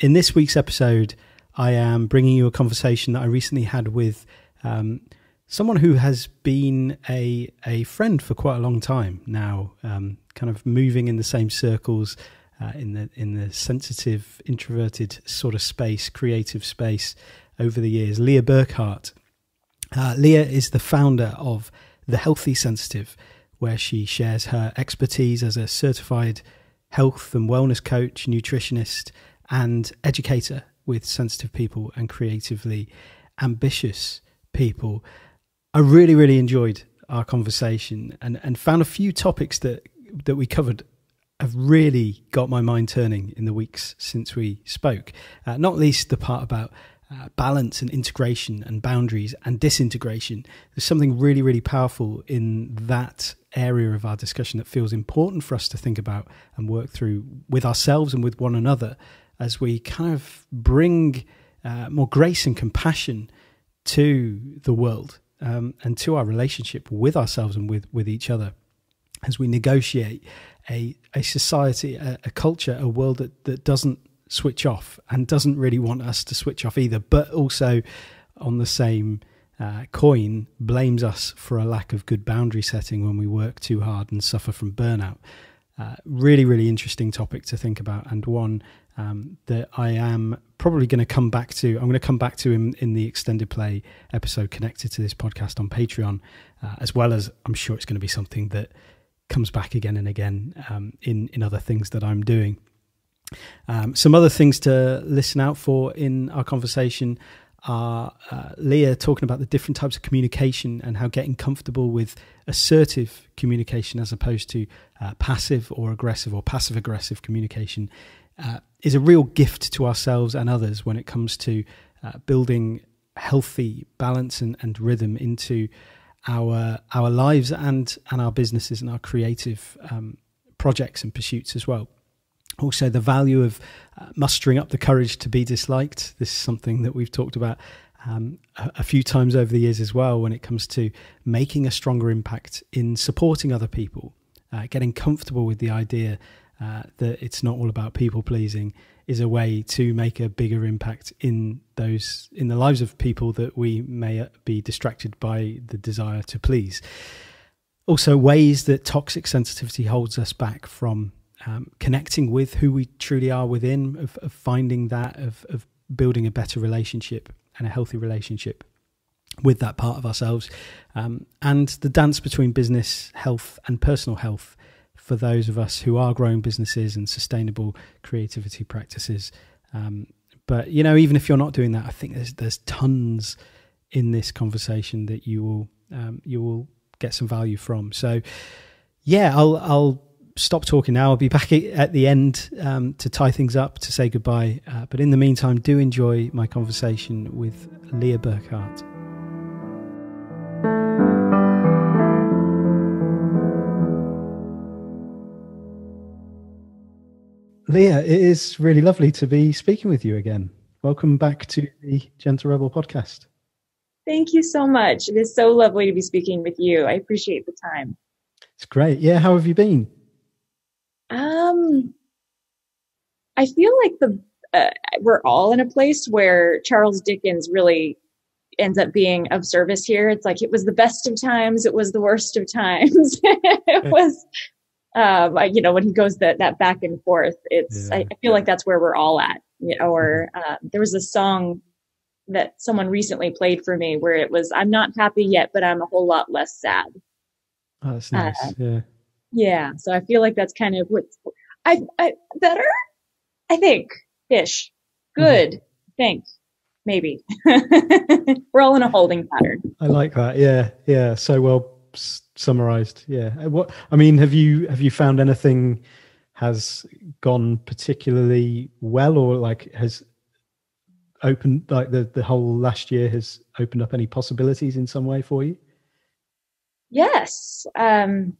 in this week's episode, I am bringing you a conversation that I recently had with um, someone who has been a a friend for quite a long time now, um, kind of moving in the same circles uh, in the in the sensitive, introverted sort of space, creative space over the years. Leah Burkhart. Uh, Leah is the founder of the Healthy Sensitive, where she shares her expertise as a certified health and wellness coach, nutritionist, and educator with sensitive people and creatively ambitious people. I really, really enjoyed our conversation and, and found a few topics that that we covered have really got my mind turning in the weeks since we spoke. Uh, not least the part about uh, balance and integration and boundaries and disintegration. There's something really, really powerful in that area of our discussion that feels important for us to think about and work through with ourselves and with one another as we kind of bring uh, more grace and compassion to the world um, and to our relationship with ourselves and with, with each other as we negotiate a, a society, a, a culture, a world that, that doesn't switch off and doesn't really want us to switch off either, but also on the same uh, coin blames us for a lack of good boundary setting when we work too hard and suffer from burnout. Uh, really, really interesting topic to think about, and one um, that I am probably going to come back to. I'm going to come back to him in the extended play episode connected to this podcast on Patreon, uh, as well as I'm sure it's going to be something that comes back again and again um, in in other things that I'm doing. Um, some other things to listen out for in our conversation are uh, Leah talking about the different types of communication and how getting comfortable with assertive communication as opposed to uh, passive or aggressive or passive aggressive communication uh, is a real gift to ourselves and others when it comes to uh, building healthy balance and, and rhythm into our our lives and and our businesses and our creative um, projects and pursuits as well. Also, the value of uh, mustering up the courage to be disliked. This is something that we've talked about um, a, a, few times over the years as well when it comes to making a stronger impact in supporting other people, uh, getting comfortable with the idea uh, that it's not all about people pleasing is a way to make a bigger impact in those in the lives of people that we may be distracted by the desire to please. Also, ways that toxic sensitivity holds us back from um, connecting with who we truly are within, of, of finding that, of, of building a better relationship and a healthy relationship with that part of ourselves, um, and the dance between business, health, and personal health for those of us who are growing businesses and sustainable creativity practices. Um, but you know, even if you're not doing that, I think there's there's tons in this conversation that you will um, you will get some value from. So, yeah, I'll I'll stop talking now. I'll be back at the end um, to tie things up, to say goodbye. Uh, but in the meantime, do enjoy my conversation with Leah Burkhart. Leah, it is really lovely to be speaking with you again. Welcome back to the Gentle Rebel podcast. Thank you so much. It is so lovely to be speaking with you. I appreciate the time. It's great. Yeah, how have you been? Um, I feel like the uh, we're all in a place where Charles Dickens really ends up being of service here. It's like it was the best of times, it was the worst of times. it was, um, you know, when he goes that that back and forth. It's yeah. I, I, feel like that's where we're all at. You know, or uh, there was a song that someone recently played for me where it was, "I'm not happy yet, but I'm a whole lot less sad." Oh, that's nice. Uh, yeah. Yeah. So I feel like that's kind of what I, I better. I think ish. Good. Mm-hmm. Think maybe. We're all in a holding pattern. I like that. Yeah. Yeah. So well summarized. Yeah. Uh, what I mean, have you have you found anything has gone particularly well, or like has opened like the the whole last year has opened up any possibilities in some way for you? Yes. Um,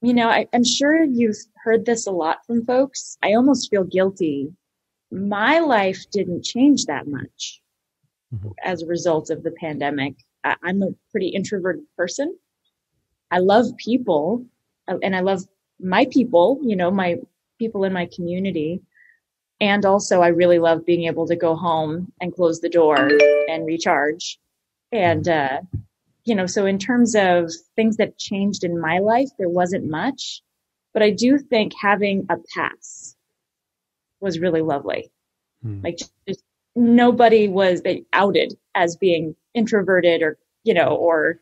you know, I, I'm sure you've heard this a lot from folks. I almost feel guilty. My life didn't change that much mm-hmm. as a result of the pandemic. I, I'm a pretty introverted person. I love people uh, and I love my people, you know, my people in my community. And also, I really love being able to go home and close the door and recharge. And, uh, you know, so in terms of things that changed in my life, there wasn't much, but I do think having a pass was really lovely. Hmm. Like just nobody was outed as being introverted or, you know, or,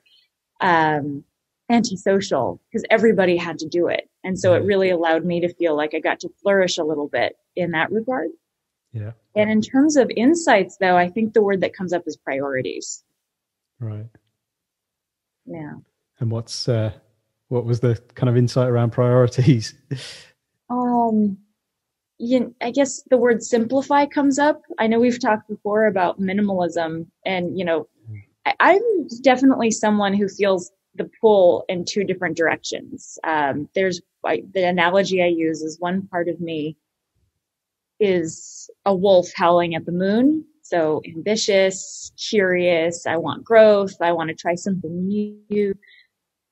um, antisocial because everybody had to do it. And so it really allowed me to feel like I got to flourish a little bit in that regard. Yeah. And in terms of insights, though, I think the word that comes up is priorities. Right. Yeah. And what's uh, what was the kind of insight around priorities? um, you, I guess the word simplify comes up. I know we've talked before about minimalism, and you know, I, I'm definitely someone who feels the pull in two different directions. Um, there's I, the analogy I use is one part of me is a wolf howling at the moon. So ambitious, curious. I want growth. I want to try something new.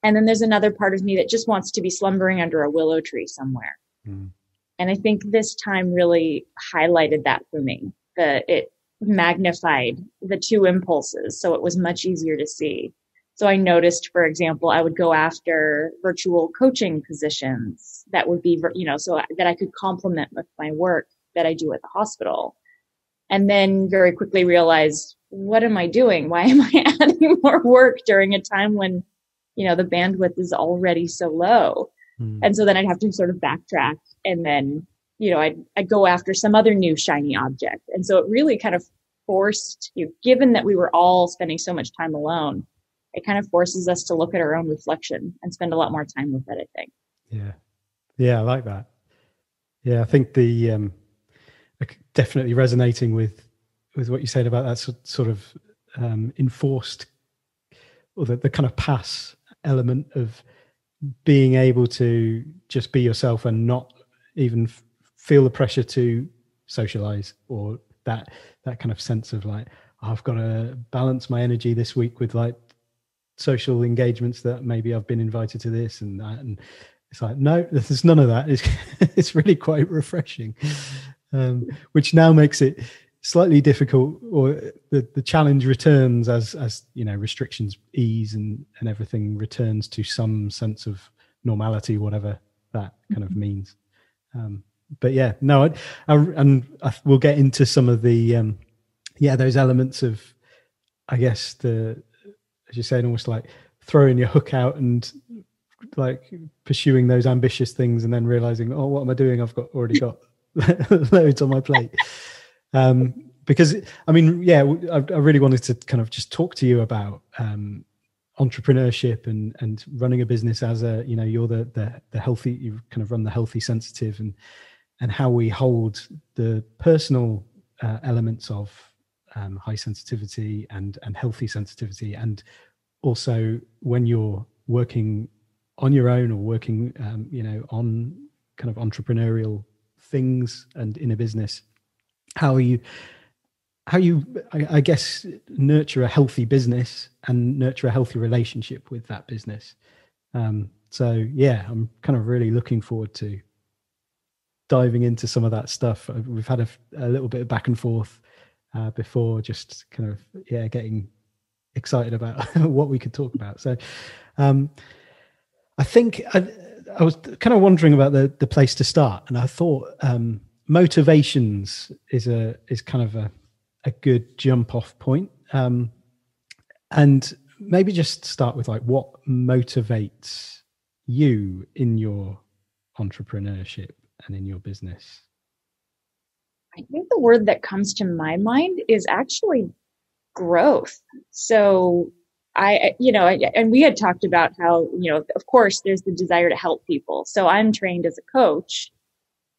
And then there's another part of me that just wants to be slumbering under a willow tree somewhere. Mm. And I think this time really highlighted that for me. The, it magnified the two impulses. So it was much easier to see. So I noticed, for example, I would go after virtual coaching positions that would be, you know, so that I could complement with my work that I do at the hospital. And then very quickly realized, what am I doing? Why am I adding more work during a time when, you know, the bandwidth is already so low? Mm. And so then I'd have to sort of backtrack and then, you know, I'd, I'd go after some other new shiny object. And so it really kind of forced you, know, given that we were all spending so much time alone, it kind of forces us to look at our own reflection and spend a lot more time with it, I think. Yeah. Yeah, I like that. Yeah, I think the um definitely resonating with with what you said about that sort of um enforced or the, the kind of pass element of being able to just be yourself and not even f- feel the pressure to socialize or that that kind of sense of like I've got to balance my energy this week with like social engagements that maybe I've been invited to this and that and it's like no there's none of that it's it's really quite refreshing um, which now makes it slightly difficult or the, the challenge returns as as you know restrictions ease and and everything returns to some sense of normality whatever that kind of mm-hmm. means um, but yeah no I, I, and I, we'll get into some of the um, yeah those elements of i guess the as you're saying, almost like throwing your hook out and like pursuing those ambitious things and then realizing, oh, what am I doing? I've got already got loads on my plate. Um, because I mean, yeah, I, I, really wanted to kind of just talk to you about um, entrepreneurship and and running a business as a you know you're the the the healthy you kind of run the healthy sensitive and and how we hold the personal uh, elements of um, high sensitivity and and healthy sensitivity, and also when you're working on your own or working, um, you know, on kind of entrepreneurial things and in a business, how you? How you, I, I guess, nurture a healthy business and nurture a healthy relationship with that business. Um, so yeah, I'm kind of really looking forward to diving into some of that stuff. We've had a, a little bit of back and forth uh, before just kind of yeah getting excited about what we could talk about. So um, I think I, I, was kind of wondering about the the place to start, and I thought um, motivations is a is kind of a a good jump off point, um, and maybe just start with like what motivates you in your entrepreneurship and in your business I think the word that comes to my mind is actually growth. So I, you know, and we had talked about how, you know, of course there's the desire to help people. So I'm trained as a coach,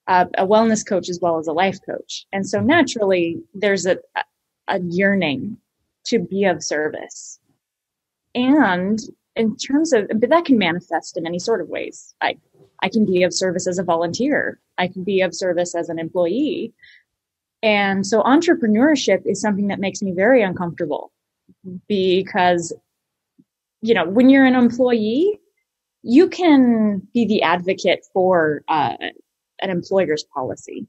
uh, a wellness coach as well as a life coach. And so naturally there's a, a yearning to be of service. And in terms of, but that can manifest in many sort of ways. I, I can be of service as a volunteer. I can be of service as an employee. And so entrepreneurship is something that makes me very uncomfortable because, you know, when you're an employee, you can be the advocate for uh, an employer's policy.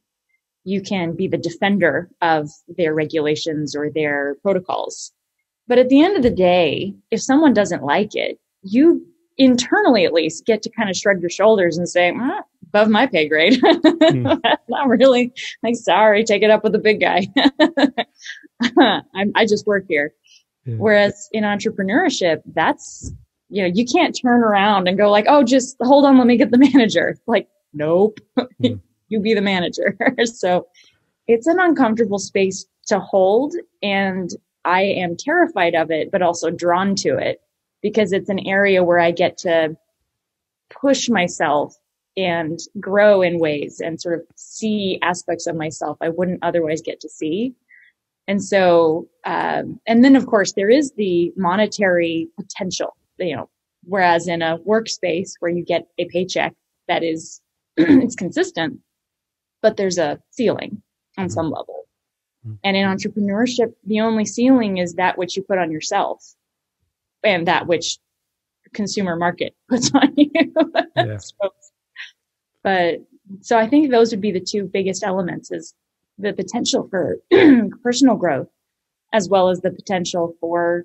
you can be the defender of their regulations or their protocols. But at the end of the day, if someone doesn't like it, you internally at least get to kind of shrug your shoulders and say, ah, above my pay grade. mm. Not really. Like, sorry, take it up with the big guy. i just work here. Yeah. Whereas in entrepreneurship, that's, you know, you can't turn around and go like, oh, just hold on, let me get the manager. Like, nope. Mm you be the manager. so it's an uncomfortable space to hold. And I am terrified of it, but also drawn to it because it's an area where I get to push myself and grow in ways and sort of see aspects of myself I wouldn't otherwise get to see. And so, um, and then of course there is the monetary potential, you know, whereas in a workspace where you get a paycheck that is, it's consistent, but there's a ceiling on mm-hmm. some level. Mm-hmm. And in entrepreneurship, the only ceiling is that which you put on yourself and that which consumer market puts on you. Yeah. so, but so I think those would be the two biggest elements is the potential for personal growth as well as the potential for,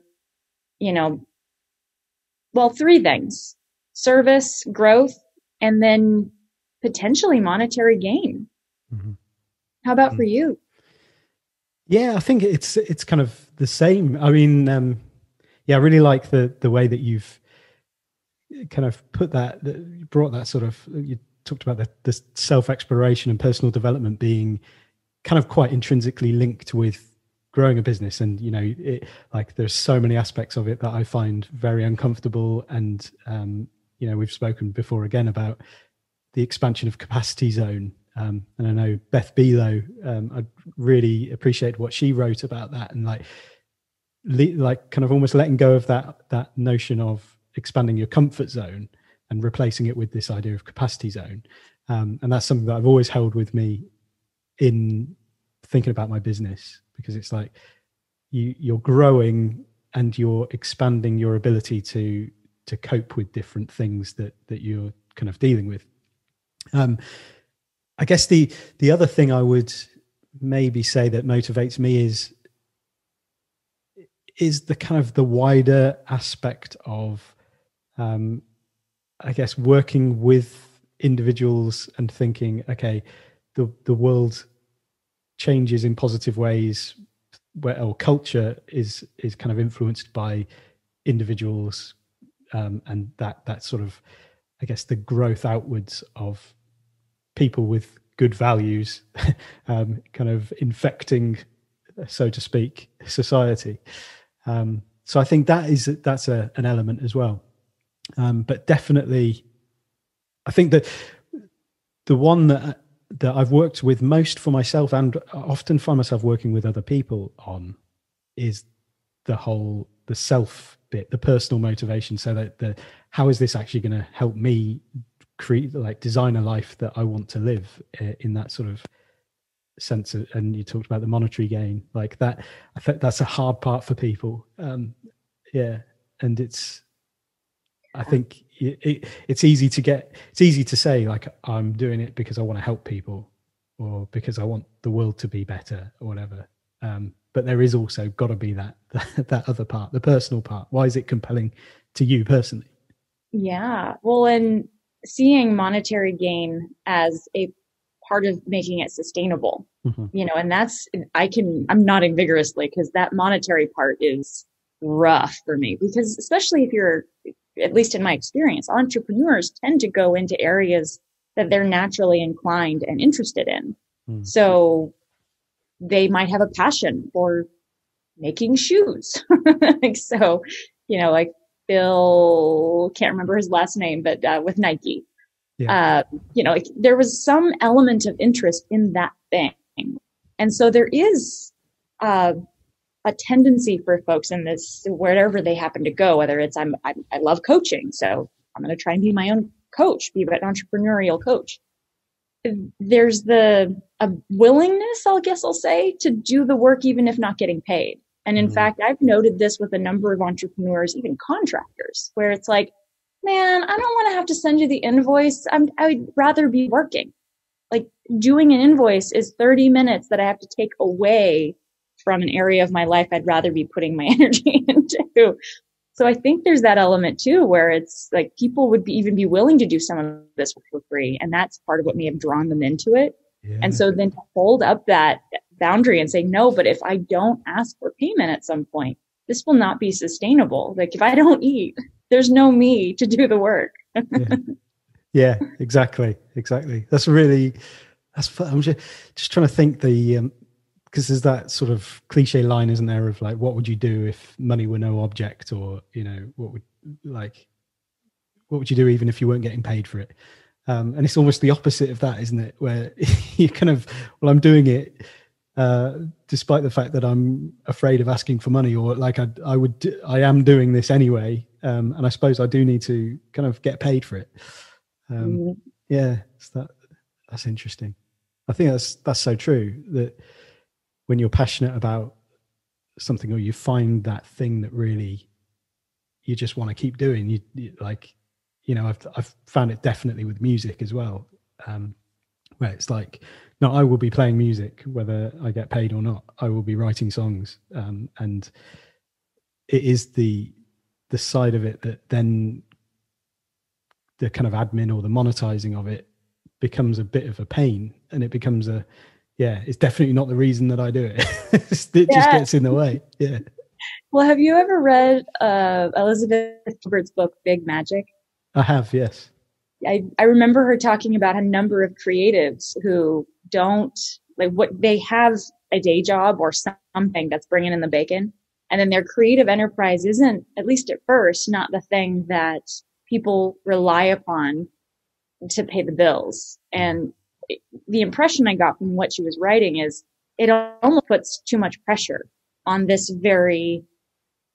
you know, well, three things, service, growth, and then potentially monetary gain. Mm-hmm. How about for mm. you? Yeah, I think it's it's kind of the same. I mean, um, yeah, I really like the the way that you've kind of put that, that brought that sort of you talked about the, the self exploration and personal development being kind of quite intrinsically linked with growing a business. And you know it, like there's so many aspects of it that i find very uncomfortable. And um, you know we've spoken before again about the expansion of capacity zone. Um, and I know Beth Buelow, um, I really appreciate what she wrote about that and like, le- like kind of almost letting go of that that notion of expanding your comfort zone and replacing it with this idea of capacity zone. Um, and that's something that I've always held with me in thinking about my business because it's like you you're growing and you're expanding your ability to to cope with different things that that you're kind of dealing with. Um, I guess the the other thing I would maybe say that motivates me is is the kind of the wider aspect of um, I guess working with individuals and thinking, okay, the the world changes in positive ways where or culture is is kind of influenced by individuals um, and that that sort of I guess the growth outwards of people with good values um, kind of infecting so to speak society. Um, so i think that is that's a, an element as well um, but definitely i think that the one that that i've worked with most for myself and often find myself working with other people on is the whole the self bit the personal motivation. So that the how is this actually going to help me create like design a life that I want to live uh, in that sort of sense of, and you talked about the monetary gain like that I think that's a hard part for people. Um yeah and it's I think it, it, it's easy to get it's easy to say like I'm doing it because I want to help people or because I want the world to be better or whatever. Um but there is also got to be that that other part the personal part. Why is it compelling to you personally? Yeah. Well and seeing monetary gain as a part of making it sustainable mm-hmm. you know and that's i can i'm nodding vigorously because that monetary part is rough for me because especially if you're at least in my experience entrepreneurs tend to go into areas that they're naturally inclined and interested in mm-hmm. so they might have a passion for making shoes like so you know like Bill, can't remember his last name, but uh, with Nike. Yeah. Uh, you know, like, there was some element of interest in that thing. And so there is uh, a tendency for folks in this, wherever they happen to go, whether it's I'm, I'm I love coaching, so I'm going to try and be my own coach, be an entrepreneurial coach. There's the a willingness, I'll guess I'll say, to do the work even if not getting paid. And in mm-hmm. fact, I've noted this with a number of entrepreneurs, even contractors, where it's like, man, I don't want to have to send you the invoice. I'm, I'd rather be working. like doing an invoice is 30 minutes that I have to take away from an area of my life I'd rather be putting my energy into. So I think there's that element too, where it's like people would be, even be willing to do some of this for free. And that's part of what may have drawn them into it. Yeah. And so then to hold up that boundary and say, no, but if I don't ask for payment at some point, this will not be sustainable. Like if I don't eat, there's no me to do the work. yeah. yeah. exactly. Exactly. That's really, that's, I'm just, just trying to think the, um, because there's that sort of cliche line, isn't there, of like, what would you do if money were no object, or you know, what would like, what would you do even if you weren't getting paid for it? Um, and it's almost the opposite of that, isn't it? Where you kind of, well, I'm doing it uh, despite the fact that I'm afraid of asking for money, or like I, I would, I am doing this anyway, um, and I suppose I do need to kind of get paid for it. Um, mm. Yeah, that that's interesting. I think that's that's so true that when you're passionate about something or you find that thing that really you just want to keep doing you, you like you know I've, I've found it definitely with music as well um where it's like no i will be playing music whether i get paid or not. I will be writing songs um and it is the the side of it that then the kind of admin or the monetizing of it becomes a bit of a pain and it becomes a yeah, it's definitely not the reason that I do it. it yeah. just gets in the way. Yeah. Well, have you ever read uh, Elizabeth Gilbert's book, Big Magic? I have, yes. I, I remember her talking about a number of creatives who don't like what they have a day job or something that's bringing in the bacon. And then their creative enterprise isn't, at least at first, not the thing that people rely upon to pay the bills. And the impression I got from what she was writing is it almost puts too much pressure on this very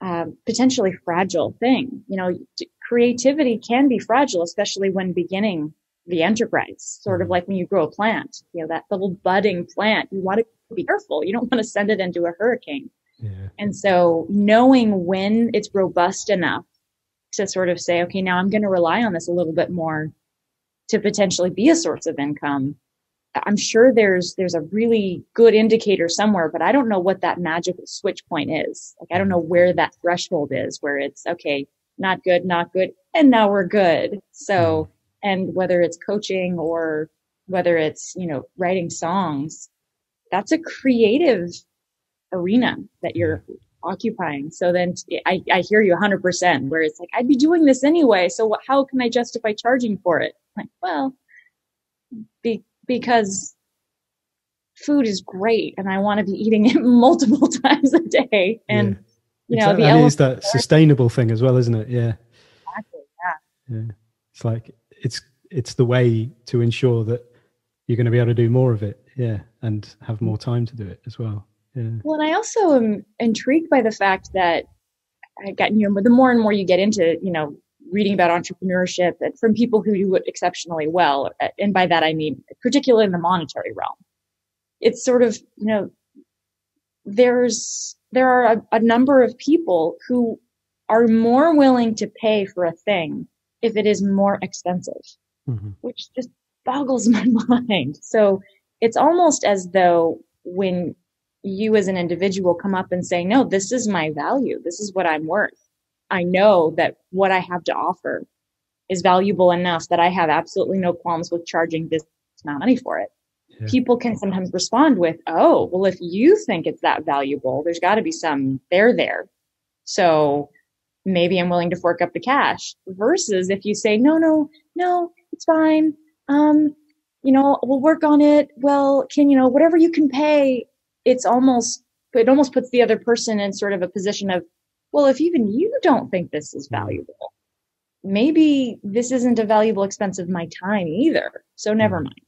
uh, potentially fragile thing. You know, creativity can be fragile, especially when beginning the enterprise. Sort of mm-hmm. like when you grow a plant, you know, that little budding plant. You want to be careful. You don't want to send it into a hurricane. Yeah. And so knowing when it's robust enough to sort of say, okay, now I'm going to rely on this a little bit more to potentially be a source of income I'm sure there's there's a really good indicator somewhere, but I don't know what that magical switch point is. Like I don't know where that threshold is where it's okay, not good, not good, and now we're good. So and whether it's coaching or whether it's, you know, writing songs, that's a creative arena that you're occupying. So then I, I hear you 100% where it's like, I'd be doing this anyway. So how can I justify charging for it? Like, well, be, because food is great and I want to be eating it multiple times a day. And, yeah. you know, exactly. the and it's that sustainable thing as well, isn't it? Yeah. Exactly. Yeah. Yeah. It's like, it's, it's the way to ensure that you're going to be able to do more of it. Yeah. And have more time to do it as well. Yeah. Well, and I also am intrigued by the fact that I got, you know, the more and more you get into, you know, reading about entrepreneurship and from people who do it exceptionally well. And by that, I mean, particularly in the monetary realm. It's sort of, you know, there's, there are a, a number of people who are more willing to pay for a thing if it is more expensive, mm-hmm. which just boggles my mind. So it's almost as though when you as an individual come up and say, no, this is my value. This is what I'm worth. I know that what I have to offer is valuable enough that I have absolutely no qualms with charging this amount of money for it. Yeah. People can sometimes respond with, Oh, well, if you think it's that valuable, there's got to be some there there. So maybe I'm willing to fork up the cash versus if you say, no, no, no, it's fine. Um, you know, we'll work on it. Well, can, you know, whatever you can pay, it's almost, it almost puts the other person in sort of a position of, well, if even you don't think this is hmm. valuable, maybe this isn't a valuable expense of my time either. So never hmm. mind.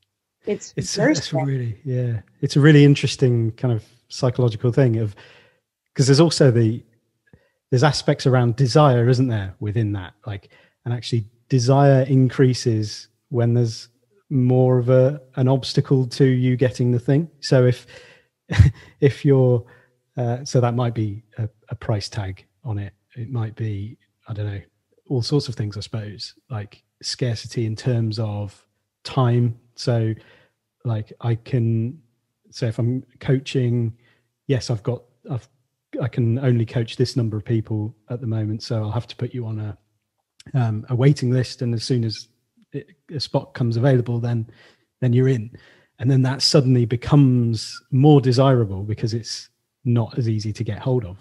It's it's, it's really yeah. It's a really interesting kind of psychological thing of because there's also the there's aspects around desire, isn't there, within that? Like and actually desire increases when there's more of a an obstacle to you getting the thing. So if if you're uh, so that might be a, a price tag on it. It might be, I don't know, all sorts of things, I suppose, like scarcity in terms of time. So, like I can so if I'm coaching, yes, I've got I've I can only coach this number of people at the moment, so I'll have to put you on a um, a waiting list, and as soon as it, a spot comes available, then then you're in, and then that suddenly becomes more desirable because it's not as easy to get hold of.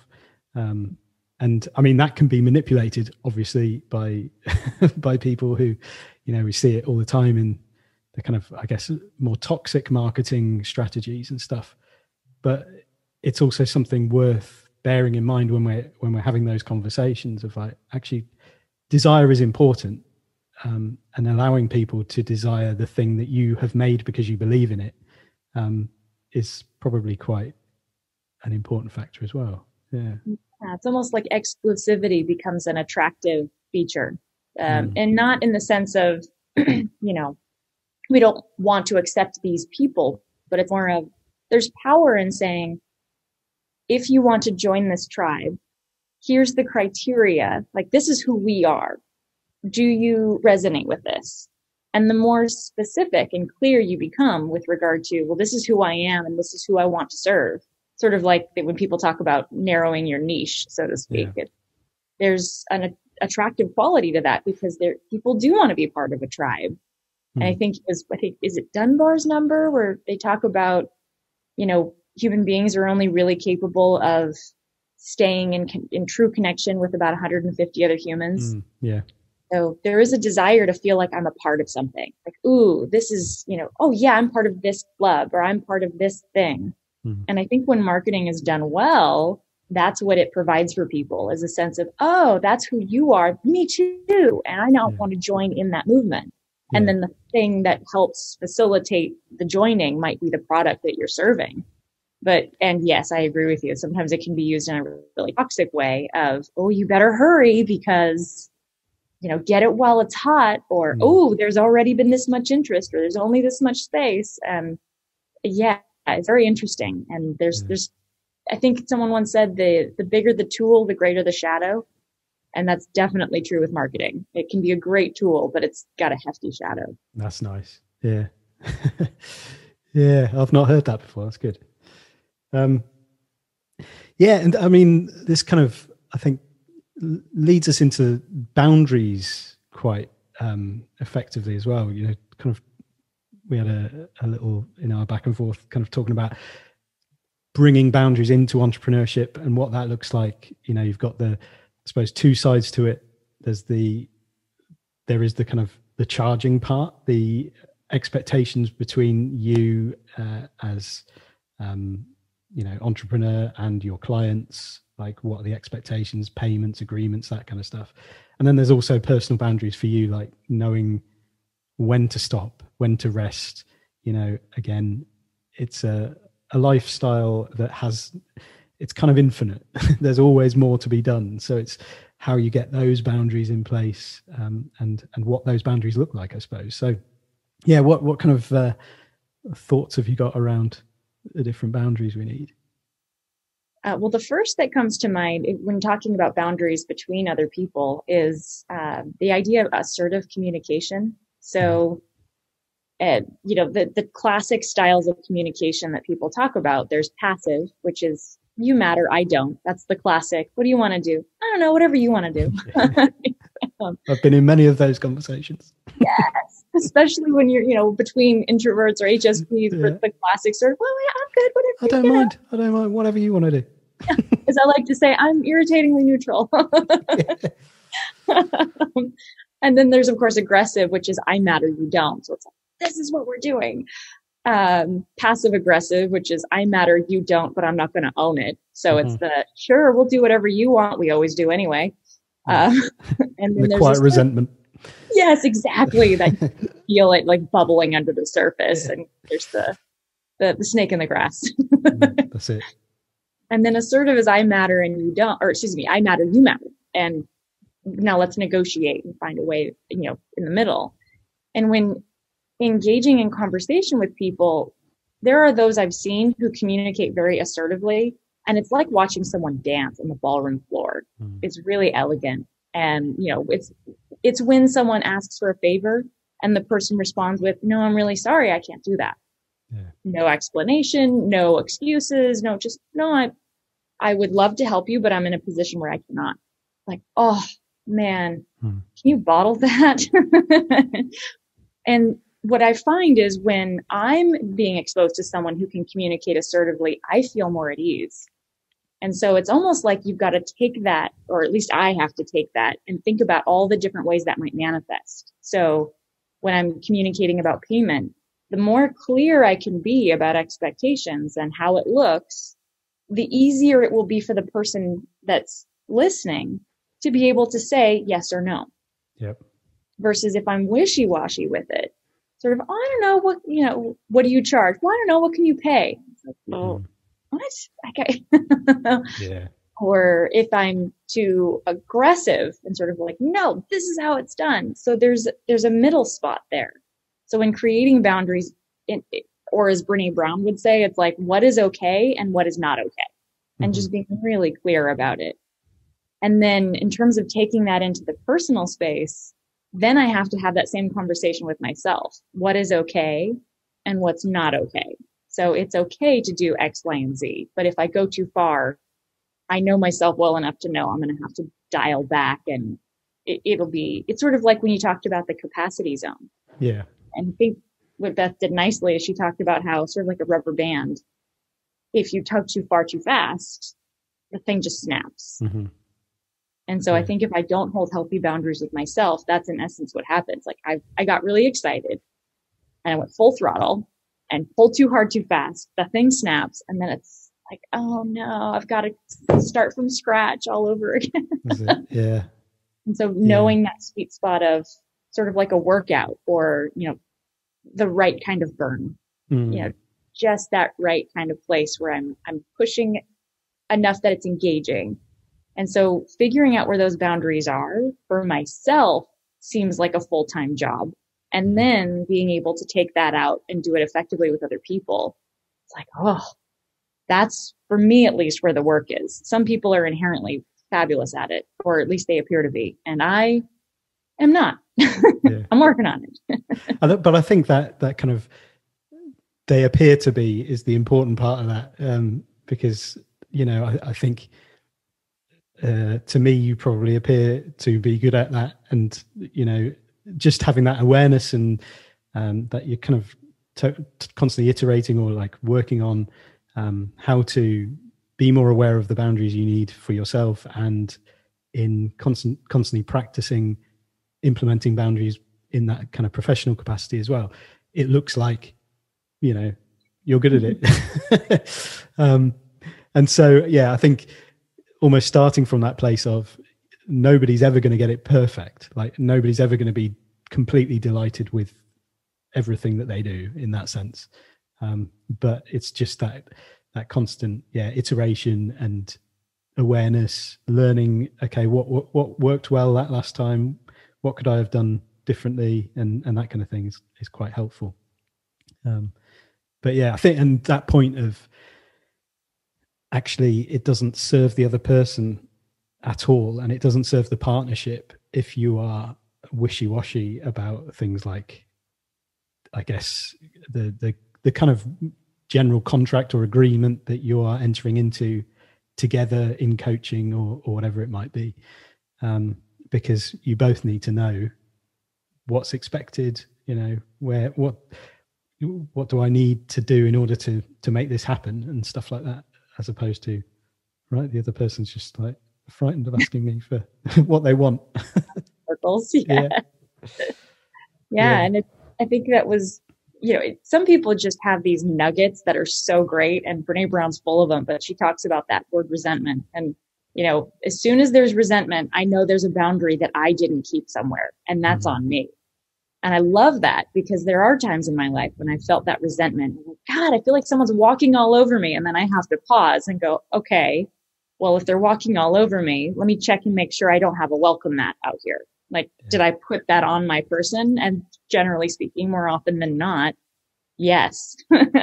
Um, and I mean that can be manipulated, obviously, by by people who, you know, we see it all the time in the kind of I guess more toxic marketing strategies and stuff. But it's also something worth bearing in mind when we're when we're having those conversations of like actually desire is important um, and allowing people to desire the thing that you have made because you believe in it um, is probably quite an important factor as well. Yeah. Yeah it's almost like exclusivity becomes an attractive feature. Um, mm. And not in the sense of, you know, we don't want to accept these people, but it's more of there's power in saying, if you want to join this tribe, here's the criteria. Like, this is who we are. Do you resonate with this? And the more specific and clear you become with regard to, well, this is who I am and this is who I want to serve. Sort of like when people talk about narrowing your niche, so to speak. Yeah. It, there's an attractive quality to that because there people do want to be part of a tribe. Mm. And I hmm. think is I think is it Dunbar's number where they talk about, you know, human beings are only really capable of staying in in true connection with about 150 other humans. Mm, yeah. So there is a desire to feel like I'm a part of something. Like, ooh, this is, you know, oh yeah, I'm part of this club or I'm part of this thing. Mm. And I think when marketing is done well, that's what it provides for people is a sense of, oh, that's who you are. Me too. And I now yeah. want to join in that movement. Yeah. And then the thing that helps facilitate the joining might be the product that you're serving but and yes i agree with you sometimes it can be used in a really toxic way of oh you better hurry because you know get it while it's hot or mm. oh there's already been this much interest or there's only this much space um yeah it's very interesting. And there's mm. there's i think someone once said the the bigger the tool the greater the shadow. And that's definitely true with marketing. It can be a great tool but it's got a hefty shadow. That's nice. Yeah. Yeah i've not heard that before. That's good. Um, yeah, and I mean, this kind of I think leads us into boundaries quite um, effectively as well. You know, kind of we had a, a little in our back and forth, kind of talking about bringing boundaries into entrepreneurship and what that looks like. You know, you've got the I suppose two sides to it. There's the there is the kind of the charging part, the expectations between you uh, as um, you know entrepreneur and your clients like what are the expectations payments agreements that kind of stuff and then there's also personal boundaries for you like knowing when to stop when to rest you know again it's a a lifestyle that has it's kind of infinite there's always more to be done so it's how you get those boundaries in place um, and and what those boundaries look like i suppose so yeah what what kind of uh, thoughts have you got around the different boundaries we need? Uh, well, the first that comes to mind when talking about boundaries between other people is uh, the idea of assertive communication. So, uh, you know, the, the classic styles of communication that people talk about, there's passive, which is you matter, I don't. That's the classic. What do you want to do? I don't know, whatever you want to do. um, I've been in many of those conversations. yes, especially when you're, you know, between introverts or HSPs yeah. for the classic sort of, well, yeah, I'm good, whatever. I don't mind. Know. I don't mind. Whatever you want to do. As I like to say, I'm irritatingly neutral. and then there's, of course, aggressive, which is I matter, you don't. So it's like, this is what we're doing um, passive aggressive, which is I matter, you don't, but I'm not going to own it. So mm-hmm. it's the sure, we'll do whatever you want. We always do anyway. Uh, and then the quiet resentment. Yes, exactly. that feel it like bubbling under the surface, yeah. and there's the, the the snake in the grass. mm, that's it. And then assertive is I matter and you don't, or excuse me, I matter, you matter, and now let's negotiate and find a way, you know, in the middle. And when engaging in conversation with people, there are those I've seen who communicate very assertively. And it's like watching someone dance on the ballroom floor. Mm. It's really elegant. And, you know, it's, it's when someone asks for a favor and the person responds with, no, I'm really sorry. I can't do that. Yeah. No explanation, no excuses, no, just, no, I, I would love to help you, but I'm in a position where I cannot. Like, oh man, hmm. can you bottle that? and what I find is when I'm being exposed to someone who can communicate assertively, I feel more at ease. And so it's almost like you've got to take that, or at least I have to take that and think about all the different ways that might manifest. So when I'm communicating about payment, the more clear I can be about expectations and how it looks, the easier it will be for the person that's listening to be able to say yes or no. Yep. Versus if I'm wishy washy with it, sort of, I don't know what, you know, what do you charge? Well, I don't know. What can you pay? Like, well, mm what? Okay. yeah. Or if I'm too aggressive and sort of like, no, this is how it's done. So there's, there's a middle spot there. So in creating boundaries, in, or as Brene Brown would say, it's like, what is okay and what is not okay? Mm-hmm. And just being really clear about it. And then in terms of taking that into the personal space, then I have to have that same conversation with myself. What is okay and what's not okay? So it's okay to do X, Y, and Z. But if I go too far, I know myself well enough to know I'm going to have to dial back and it, will be, it's sort of like when you talked about the capacity zone. Yeah. And I think what Beth did nicely is she talked about how sort of like a rubber band, if you tug too far too fast, the thing just snaps. Mm-hmm. And so. I think if I don't hold healthy boundaries with myself, that's in essence what happens. Like I, I got really excited and I went full throttle and pull too hard too fast. The thing snaps and then it's like, oh no, I've got to start from scratch all over again. yeah. And so knowing yeah. that sweet spot of sort of like a workout or, you know, the right kind of burn, mm. you know, just that right kind of place where I'm, I'm pushing enough that it's engaging. And so figuring out where those boundaries are for myself seems like a full-time job and then being able to take that out and do it effectively with other people. It's like, oh, that's for me at least where the work is. Some people are inherently fabulous at it, or at least they appear to be. And I am not. Yeah. I'm working on it. but I think that that kind of they appear to be is the important part of that. Um, because, you know, I, I think uh, to me you probably appear to be good at that. And you know just having that awareness and um, that you're kind of to, constantly iterating or like working on um, how to be more aware of the boundaries you need for yourself and in constant constantly practicing implementing boundaries in that kind of professional capacity as well. It looks like you know you're good at it. Um, and so yeah i think almost starting from that place of nobody's ever going to get it perfect. Like nobody's ever going to be completely delighted with everything that they do in that sense. Um, but it's just that that constant, yeah, iteration and awareness, learning. Okay, what what, what worked well that last time? What could I have done differently? And and that kind of thing is is quite helpful. Um, but yeah, I think and that point of actually it doesn't serve the other person at all and it doesn't serve the partnership if you are wishy-washy about things like i guess the the the kind of general contract or agreement that you are entering into together in coaching or or whatever it might be um, because you both need to know what's expected you know where what what do i need to do in order to to make this happen and stuff like that as opposed to right the other person's just like frightened of asking me for what they want. Circles, yeah. Yeah. yeah. yeah. and it, I think that was, you know, it, some people just have these nuggets that are so great, and Brene Brown's full of them. But she talks about that word resentment, and you know, as soon as there's resentment, I know there's a boundary that I didn't keep somewhere, and that's mm-hmm. on me. And I love that because there are times in my life when I felt that resentment. God, I feel like someone's walking all over me. And then I have to pause and go, okay, well, if they're walking all over me, let me check and make sure I don't have a welcome mat out here. Like, yeah. did I put that on my person? And generally speaking, more often than not, yes.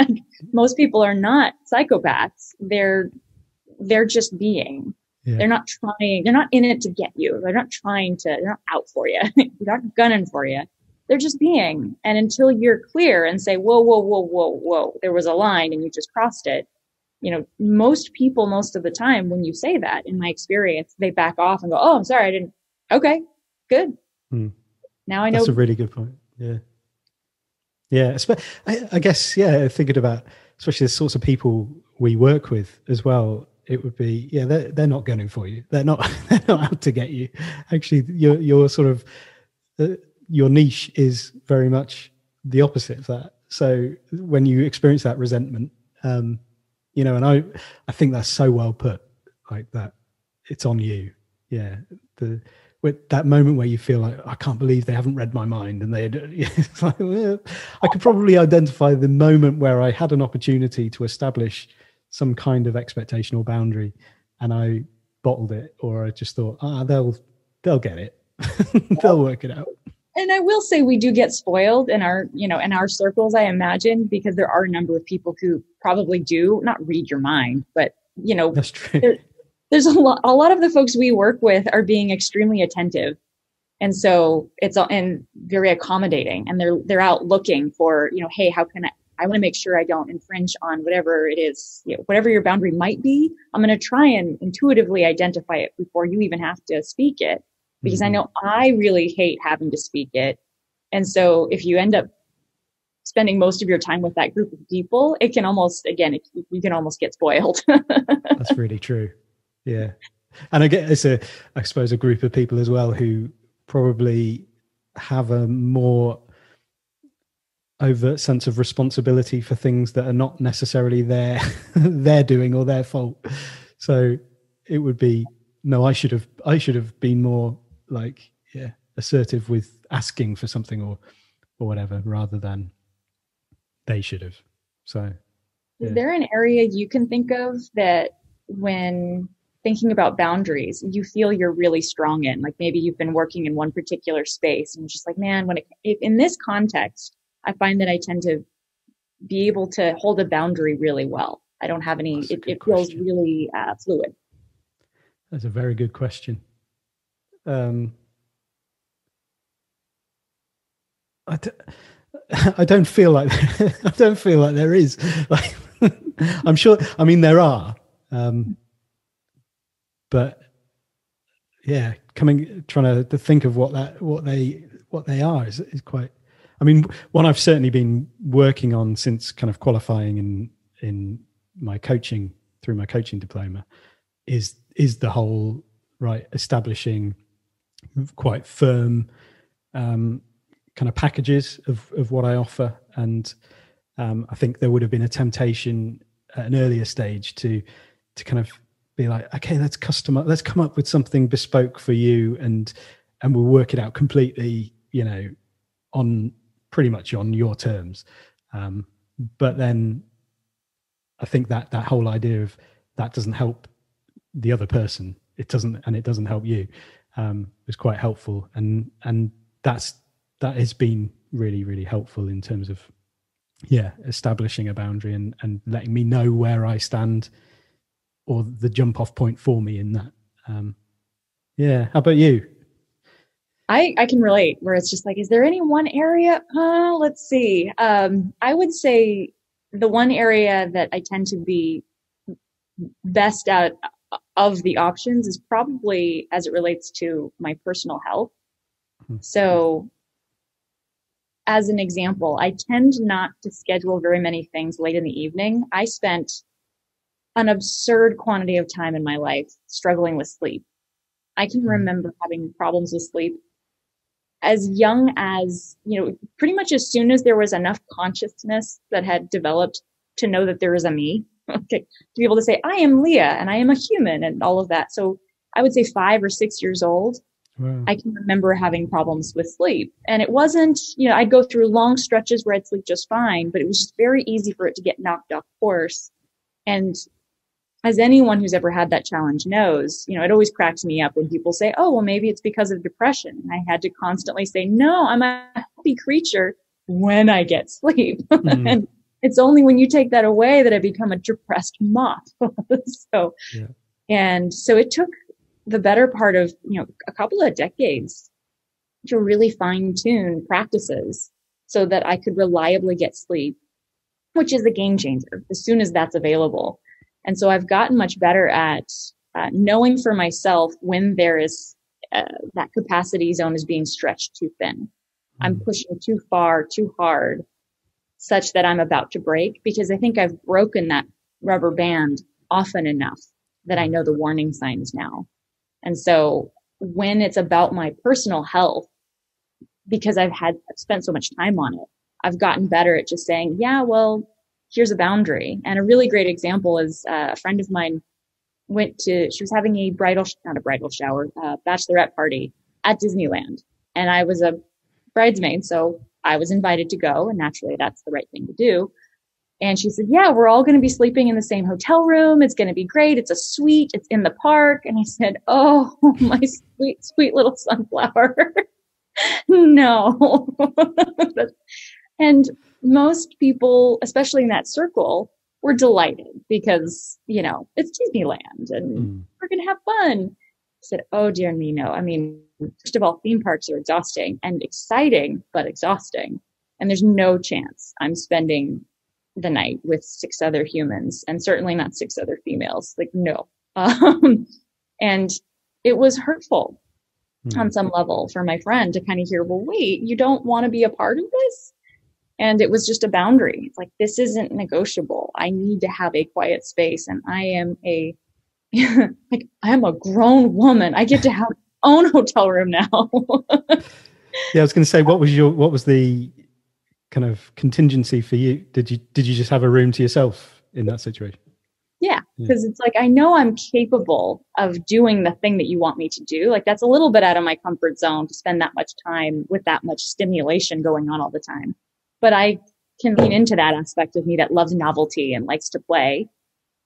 Most people are not psychopaths. They're, they're just being. Yeah. They're not trying, they're not in it to get you. They're not trying to, they're not out for you. they're not gunning for you. They're just being. And until you're clear and say, whoa, whoa, whoa, whoa, whoa, there was a line and you just crossed it. You know, most people, most of the time, when you say that, in my experience, they back off and go, oh, I'm sorry, I didn't. Okay, good. Hmm. Now I know. That's a really good point. Yeah. Yeah. I, I guess, yeah, thinking about especially the sorts of people we work with as well it would be yeah they're, they're not gunning for you they're not they're not out to get you actually you're you're sort of uh, your niche is very much the opposite of that. So when you experience that resentment um you know and i i think that's so well put like that it's on you. Yeah the with that moment where you feel like I can't believe they haven't read my mind, and they, like, well, I could probably identify the moment where I had an opportunity to establish some kind of expectation or boundary, and I bottled it, or I just thought, ah, they'll they'll get it, they'll work it out. And I will say we do get spoiled in our, you know, in our circles. I imagine because there are a number of people who probably do not read your mind, but you know, that's true. there's a lot a lot of the folks we work with are being extremely attentive. And so it's all and very accommodating and they're they're out looking for you know hey how can i i want to make sure i don't infringe on whatever it is you know, whatever your boundary might be. I'm going to try and intuitively identify it before you even have to speak it because mm-hmm. i know i really hate having to speak it and so if you end up spending most of your time with that group of people it can almost again it, you can almost get spoiled that's really true yeah, and I get it's a I suppose a group of people as well who probably have a more overt sense of responsibility for things that are not necessarily their their doing or their fault. So it would be no, I should have I should have been more like yeah assertive with asking for something or or whatever rather than they should have. So yeah. is there an area you can think of that when thinking about boundaries you feel you're really strong in? Like maybe you've been working in one particular space and just like man when it, in this context i find that i tend to be able to hold a boundary really well. I don't have any it, it feels really uh, fluid. That's a very good question um I d- I don't feel like I don't feel like there is like I'm sure I mean there are um but yeah, coming trying to, think of what that what they what they are is is quite. I mean, one I've certainly been working on since kind of qualifying in in my coaching through my coaching diploma is is the whole right establishing quite firm um, kind of packages of of what I offer, and um, I think there would have been a temptation at an earlier stage to to kind of be like, okay, let's customize, let's come up with something bespoke for you, and and we'll work it out completely, you know, on pretty much on your terms. Um, but then, I think that that whole idea of that doesn't help the other person. It doesn't, and it doesn't help you. Um, is quite helpful, and and that's that has been really really helpful in terms of yeah establishing a boundary and and letting me know where I stand or the jump off point for me in that. Um, yeah. How about you? I, I can relate where it's just like, is there any one area? Uh, let's see. Um, I would say the one area that I tend to be best at of the options is probably as it relates to my personal health. Mm-hmm. So as an example, I tend not to schedule very many things late in the evening. I spent an absurd quantity of time in my life struggling with sleep. I can hmm. remember having problems with sleep as young as, you know, pretty much as soon as there was enough consciousness that had developed to know that there is a me, okay, to be able to say, I am Leah and I am a human and all of that. So I would say five or six years old. Wow. I can remember having problems with sleep. And it wasn't, you know, I'd go through long stretches where I'd sleep just fine, but it was just very easy for it to get knocked off course. And as anyone who's ever had that challenge knows, you know, it always cracks me up when people say, oh, well, maybe it's because of depression. And I had to constantly say, no, I'm a happy creature when I get sleep. Mm. and it's only when you take that away that I become a depressed moth. so, yeah. and so it took the better part of, you know, a couple of decades to really fine tune practices so that I could reliably get sleep, which is a game changer as soon as that's available. And so I've gotten much better at uh, knowing for myself when there is uh, that capacity zone is being stretched too thin. I'm pushing too far, too hard, such that I'm about to break because I think I've broken that rubber band often enough that I know the warning signs now. And so when it's about my personal health, because I've had I've spent so much time on it, I've gotten better at just saying, yeah, well, here's a boundary. And a really great example is uh, a friend of mine went to, she was having a bridal, not a bridal shower, uh, bachelorette party at Disneyland. And I was a bridesmaid. So I was invited to go. And naturally that's the right thing to do. And she said, yeah, we're all going to be sleeping in the same hotel room. It's going to be great. It's a suite. It's in the park. And I said, Oh, my sweet, sweet little sunflower. no. and most people, especially in that circle, were delighted because, you know, it's Disneyland and mm. we're going to have fun. Said, Oh dear me, no. I mean, first of all, theme parks are exhausting and exciting, but exhausting. And there's no chance I'm spending the night with six other humans and certainly not six other females. Like, no. Um, and it was hurtful mm. on some level for my friend to kind of hear, well, wait, you don't want to be a part of this? And it was just a boundary. It's like, this isn't negotiable. I need to have a quiet space and I am a, like, I am a grown woman. I get to have own hotel room now. yeah, I was going to say, what was your, what was the kind of contingency for you? Did you, did you just have a room to yourself in that situation? Yeah, because yeah. it's like I know I'm capable of doing the thing that you want me to do. Like that's a little bit out of my comfort zone to spend that much time with that much stimulation going on all the time. But I can lean into that aspect of me that loves novelty and likes to play.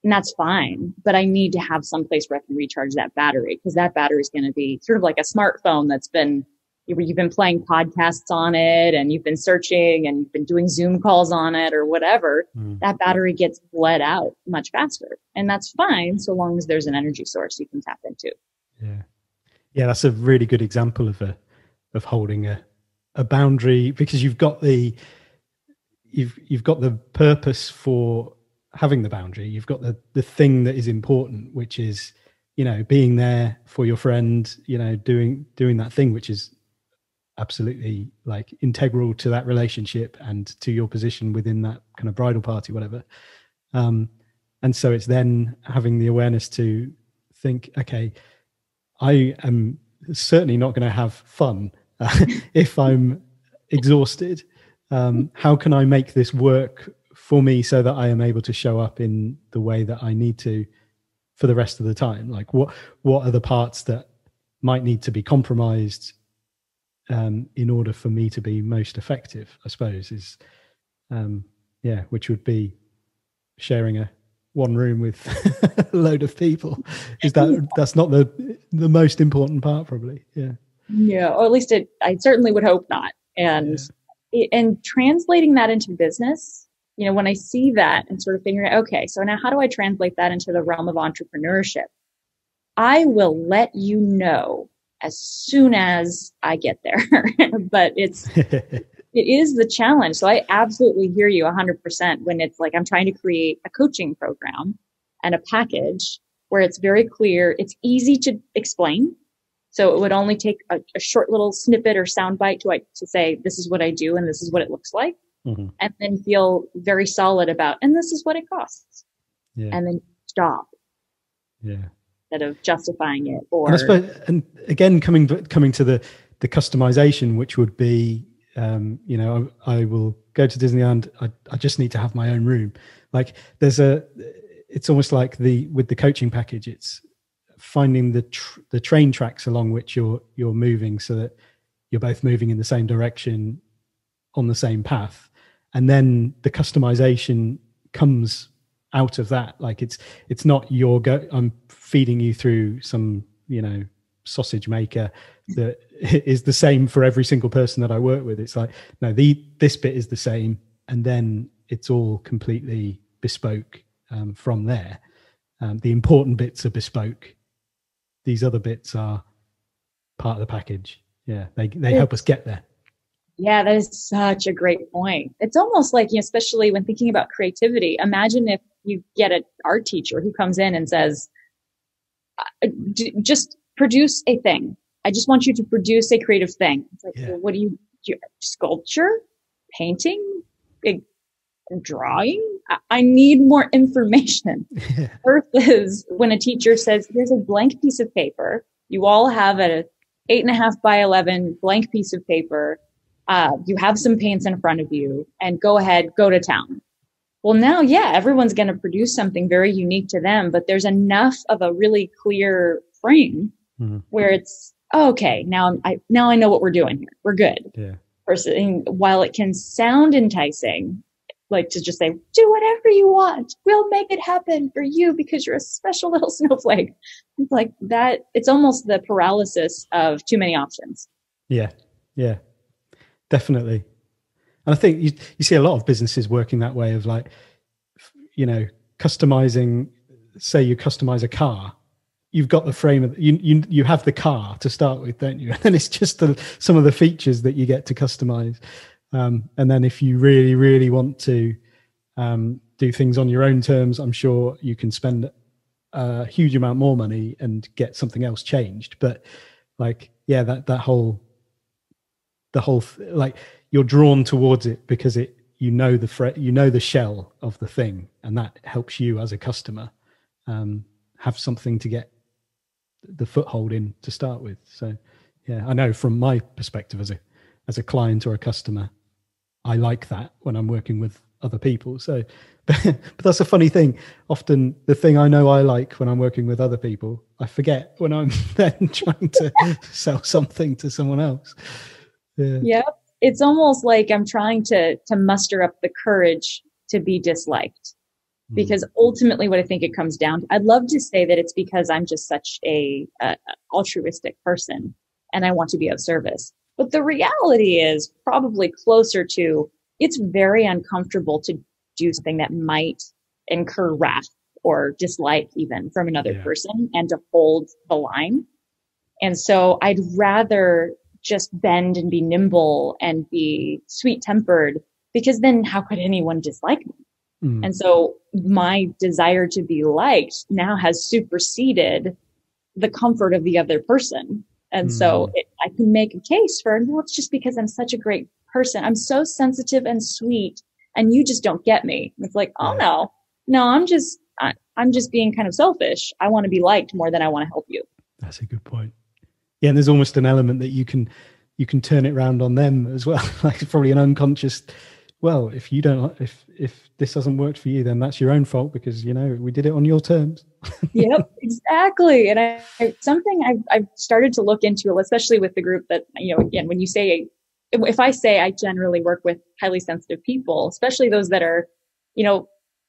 And that's fine. But I need to have some place where I can recharge that battery because that battery is going to be sort of like a smartphone that's been you've been playing podcasts on it and you've been searching and you've been doing Zoom calls on it or whatever, mm. that battery gets bled out much faster. And that's fine so long as there's an energy source you can tap into. Yeah. Yeah, that's a really good example of a of holding a a boundary because you've got the you've you've got the purpose for having the boundary. You've got the the thing that is important, which is you know being there for your friend you know doing doing that thing which is absolutely like integral to that relationship and to your position within that kind of bridal party whatever um and so it's then having the awareness to think okay i am certainly not going to have fun if i'm exhausted um how can i make this work for me so that i am able to show up in the way that i need to for the rest of the time like what what are the parts that might need to be compromised um, in order for me to be most effective, I suppose, is um, yeah, which would be sharing a one room with a load of people. Is that that's not the the most important part, probably? Yeah. Yeah, or at least it. I certainly would hope not. And yeah. and translating that into business, you know, when I see that and sort of figuring out, okay, so now how do I translate that into the realm of entrepreneurship? I will let you know as soon as I get there. but it's, it is the challenge. So I absolutely hear you 100% when it's like I'm trying to create a coaching program and a package where it's very clear, it's easy to explain. So it would only take a, a short little snippet or soundbite to, to say, this is what I do and this is what it looks like. Mm-hmm. And then feel very solid about, and this is what it costs. Yeah. And then stop. Yeah instead of justifying it or and, suppose, and again coming coming to the the customization which would be um, you know I, I, will go to disneyland I, I just need to have my own room like there's a it's almost like the with the coaching package it's finding the tr- the train tracks along which you're you're moving so that you're both moving in the same direction on the same path and then the customization comes out of that. Like it's it's not your go i'm feeding you through some you know sausage maker that is the same for every single person that i work with. It's like no the this bit is the same. And then it's all completely bespoke um, from there. Um, the important bits are bespoke. These other bits are part of the package. Yeah they they help us get there yeah that is such a great point it's almost like you know, especially when thinking about creativity imagine if you get an art teacher who comes in and says just produce a thing i just want you to produce a creative thing it's like yeah. well, what do you, do you sculpture painting drawing I need more information yeah. versus when a teacher says, here's a blank piece of paper. You all have a eight and a half by 11 blank piece of paper. Uh, you have some paints in front of you and go ahead, go to town. Well, now, yeah, everyone's going to produce something very unique to them, but there's enough of a really clear frame mm-hmm. where it's, oh, okay, now I, now I know what we're doing here. We're good. Yeah. Versus, while it can sound enticing, like to just say, do whatever you want. We'll make it happen for you because you're a special little snowflake. It's like that. It's almost the paralysis of too many options. Yeah. Yeah, definitely. And I think you, you see a lot of businesses working that way of like, you know, customizing, say you customize a car, you've got the frame of you, you you have the car to start with don't you and then it's just the, some of the features that you get to customize um, and then if you really, really want to um, do things on your own terms, I'm sure you can spend a huge amount more money and get something else changed. But like, yeah, that that whole the whole th- like you're drawn towards it because it you know the fre- you know the shell of the thing, and that helps you as a customer um, have something to get the foothold in to start with. So yeah, I know from my perspective as a as a client or a customer, I like that when I'm working with other people. So, but, but that's a funny thing. Often, the thing I know I like when I'm working with other people, I forget when I'm then trying to sell something to someone else. Yeah. Yep. It's almost like I'm trying to to muster up the courage to be disliked. Hmm. Because ultimately, what I think it comes down to, I'd love to say that it's because I'm just such a, a altruistic person and I want to be of service. But the reality is probably closer to it's very uncomfortable to do something that might incur wrath or dislike even from another yeah. person and to hold the line. And so I'd rather just bend and be nimble and be sweet tempered because then how could anyone dislike me? Mm. And so my desire to be liked now has superseded the comfort of the other person. And mm. so it, I can make a case for, well, it's just because I'm such a great person. I'm so sensitive and sweet and you just don't get me. It's like, oh no, no, I'm just, I, I'm just being kind of selfish. I want to be liked more than I want to help you. That's a good point. Yeah. And there's almost an element that you can, you can turn it around on them as well. like probably an unconscious, well, if you don't, if, if this hasn't worked for you, then that's your own fault because, you know, we did it on your terms. yep, exactly. And I, I, something I've, I've started to look into, especially with the group that, you know, again, when you say, if I say I generally work with highly sensitive people, especially those that are, you know,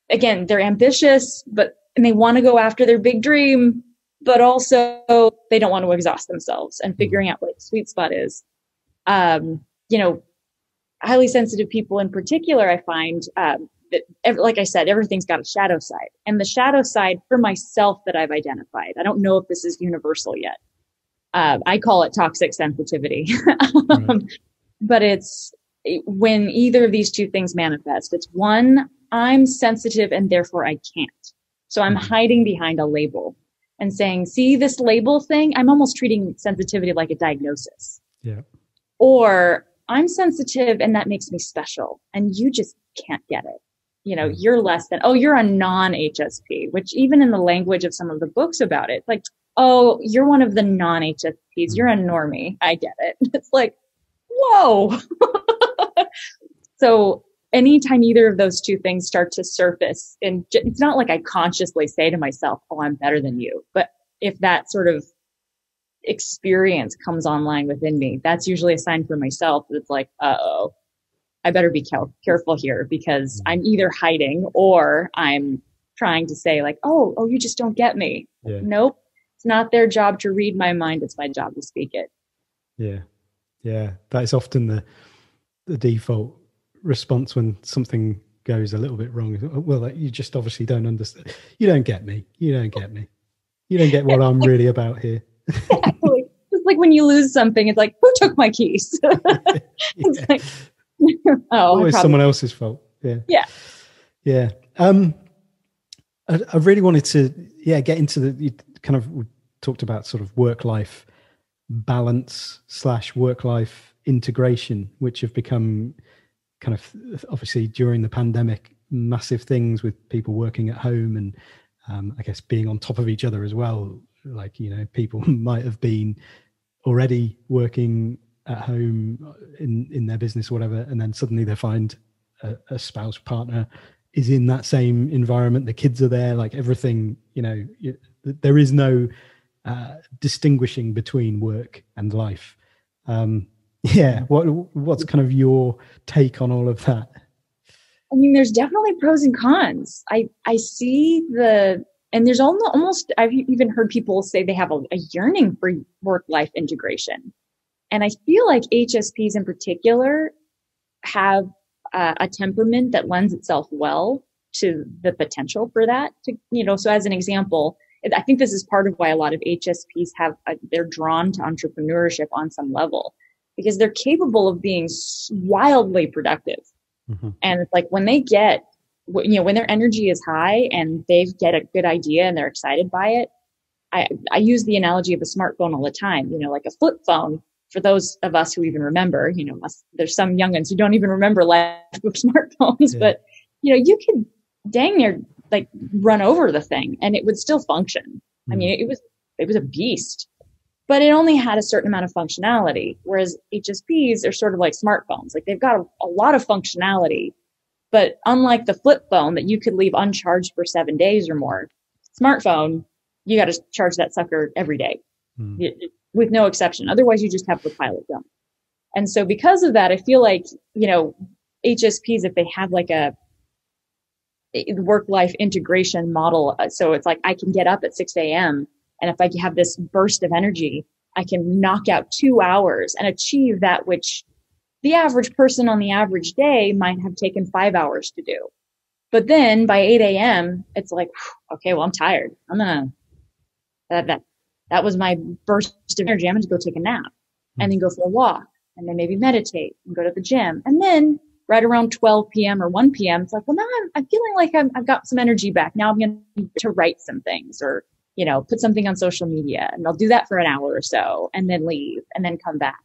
again, they're ambitious, but, and they want to go after their big dream, but also they don't want to exhaust themselves and figuring out what the sweet spot is. Um, you know, highly sensitive people in particular, I find, um, that, like I said, everything's got a shadow side. And the shadow side for myself that I've identified, I don't know if this is universal yet. Uh, I call it toxic sensitivity. um, but it's when either of these two things manifest. It's one, I'm sensitive and therefore I can't. So I'm mm-hmm. hiding behind a label and saying, see this label thing? I'm almost treating sensitivity like a diagnosis. Yeah. Or I'm sensitive and that makes me special and you just can't get it you know, mm-hmm. you're less than, oh, you're a non HSP, which even in the language of some of the books about it, like, oh, you're one of the non HSPs. You're a mm-hmm. normie. I get it. It's like, whoa. so anytime either of those two things start to surface, and it's not like I consciously say to myself, oh, I'm better than you. But if that sort of experience comes online within me, that's usually a sign for myself that it's like, uh oh, I better be careful here because I'm either hiding or I'm trying to say like, oh, oh, you just don't get me. Yeah. Nope. It's not their job to read my mind. It's my job to speak it. Yeah. Yeah. That is often the, the default response when something goes a little bit wrong. Well, you just obviously don't understand. You don't get me. You don't get me. You don't get what I'm really about here. exactly. It's like when you lose something, it's like, who took my keys? it's Yeah. like, oh, always someone else's fault. Yeah. Yeah. Yeah. Um, I, I really wanted to, yeah, get into the you kind of talked about sort of work life balance slash work life integration, which have become kind of obviously during the pandemic massive things with people working at home and um, I guess being on top of each other as well. Like you know, people might have been already working at home in in their business or whatever, and then suddenly they find a, a spouse partner is in that same environment. The kids are there, like everything. You know, you, there is no uh, distinguishing between work and life. Um, yeah, what what's kind of your take on all of that? I mean, there's definitely pros and cons. I I see the and there's almost, I've even heard people say they have a, a yearning for work life integration, and I feel like HSPs in particular have uh, a temperament that lends itself well to the potential for that. To you know, so as an example, I think this is part of why a lot of HSPs have a, they're drawn to entrepreneurship on some level because they're capable of being wildly productive. Mhm. And it's like when they get, you know, when their energy is high and they get a good idea and they're excited by it. I, I use the analogy of a smartphone all the time, you know, like a flip phone for those of us who even remember, you know, there's some youngins who don't even remember life with smartphones, Yeah. but you know, you could dang near like run over the thing and it would still function. I mean, it was, it was a beast, but it only had a certain amount of functionality. Whereas HSPs are sort of like smartphones. Like they've got a, a lot of functionality, but unlike the flip phone that you could leave uncharged for seven days or more, smartphone, you got to charge that sucker every day Mm. y- with no exception. Otherwise you just have the pilot dump. And so because of that, I feel like, you know, HSPs, if they have like a, work life integration model. uh, So it's like I can get up at 6 a.m. and if I have this burst of energy, I can knock out two hours and achieve that which the average person on the average day might have taken five hours to do. But then by 8 a.m., it's like, okay, well, I'm tired. I'm gonna, that, that, that was my burst of energy. I'm gonna go take a nap and then go for a walk and then maybe meditate and go to the gym. And then right around 12 p.m. or 1 p.m., it's like, well, now I'm, I'm feeling like I'm, I've got some energy back. Now I'm going to write some things or, you know, put something on social media and I'll do that for an hour or so and then leave and then come back.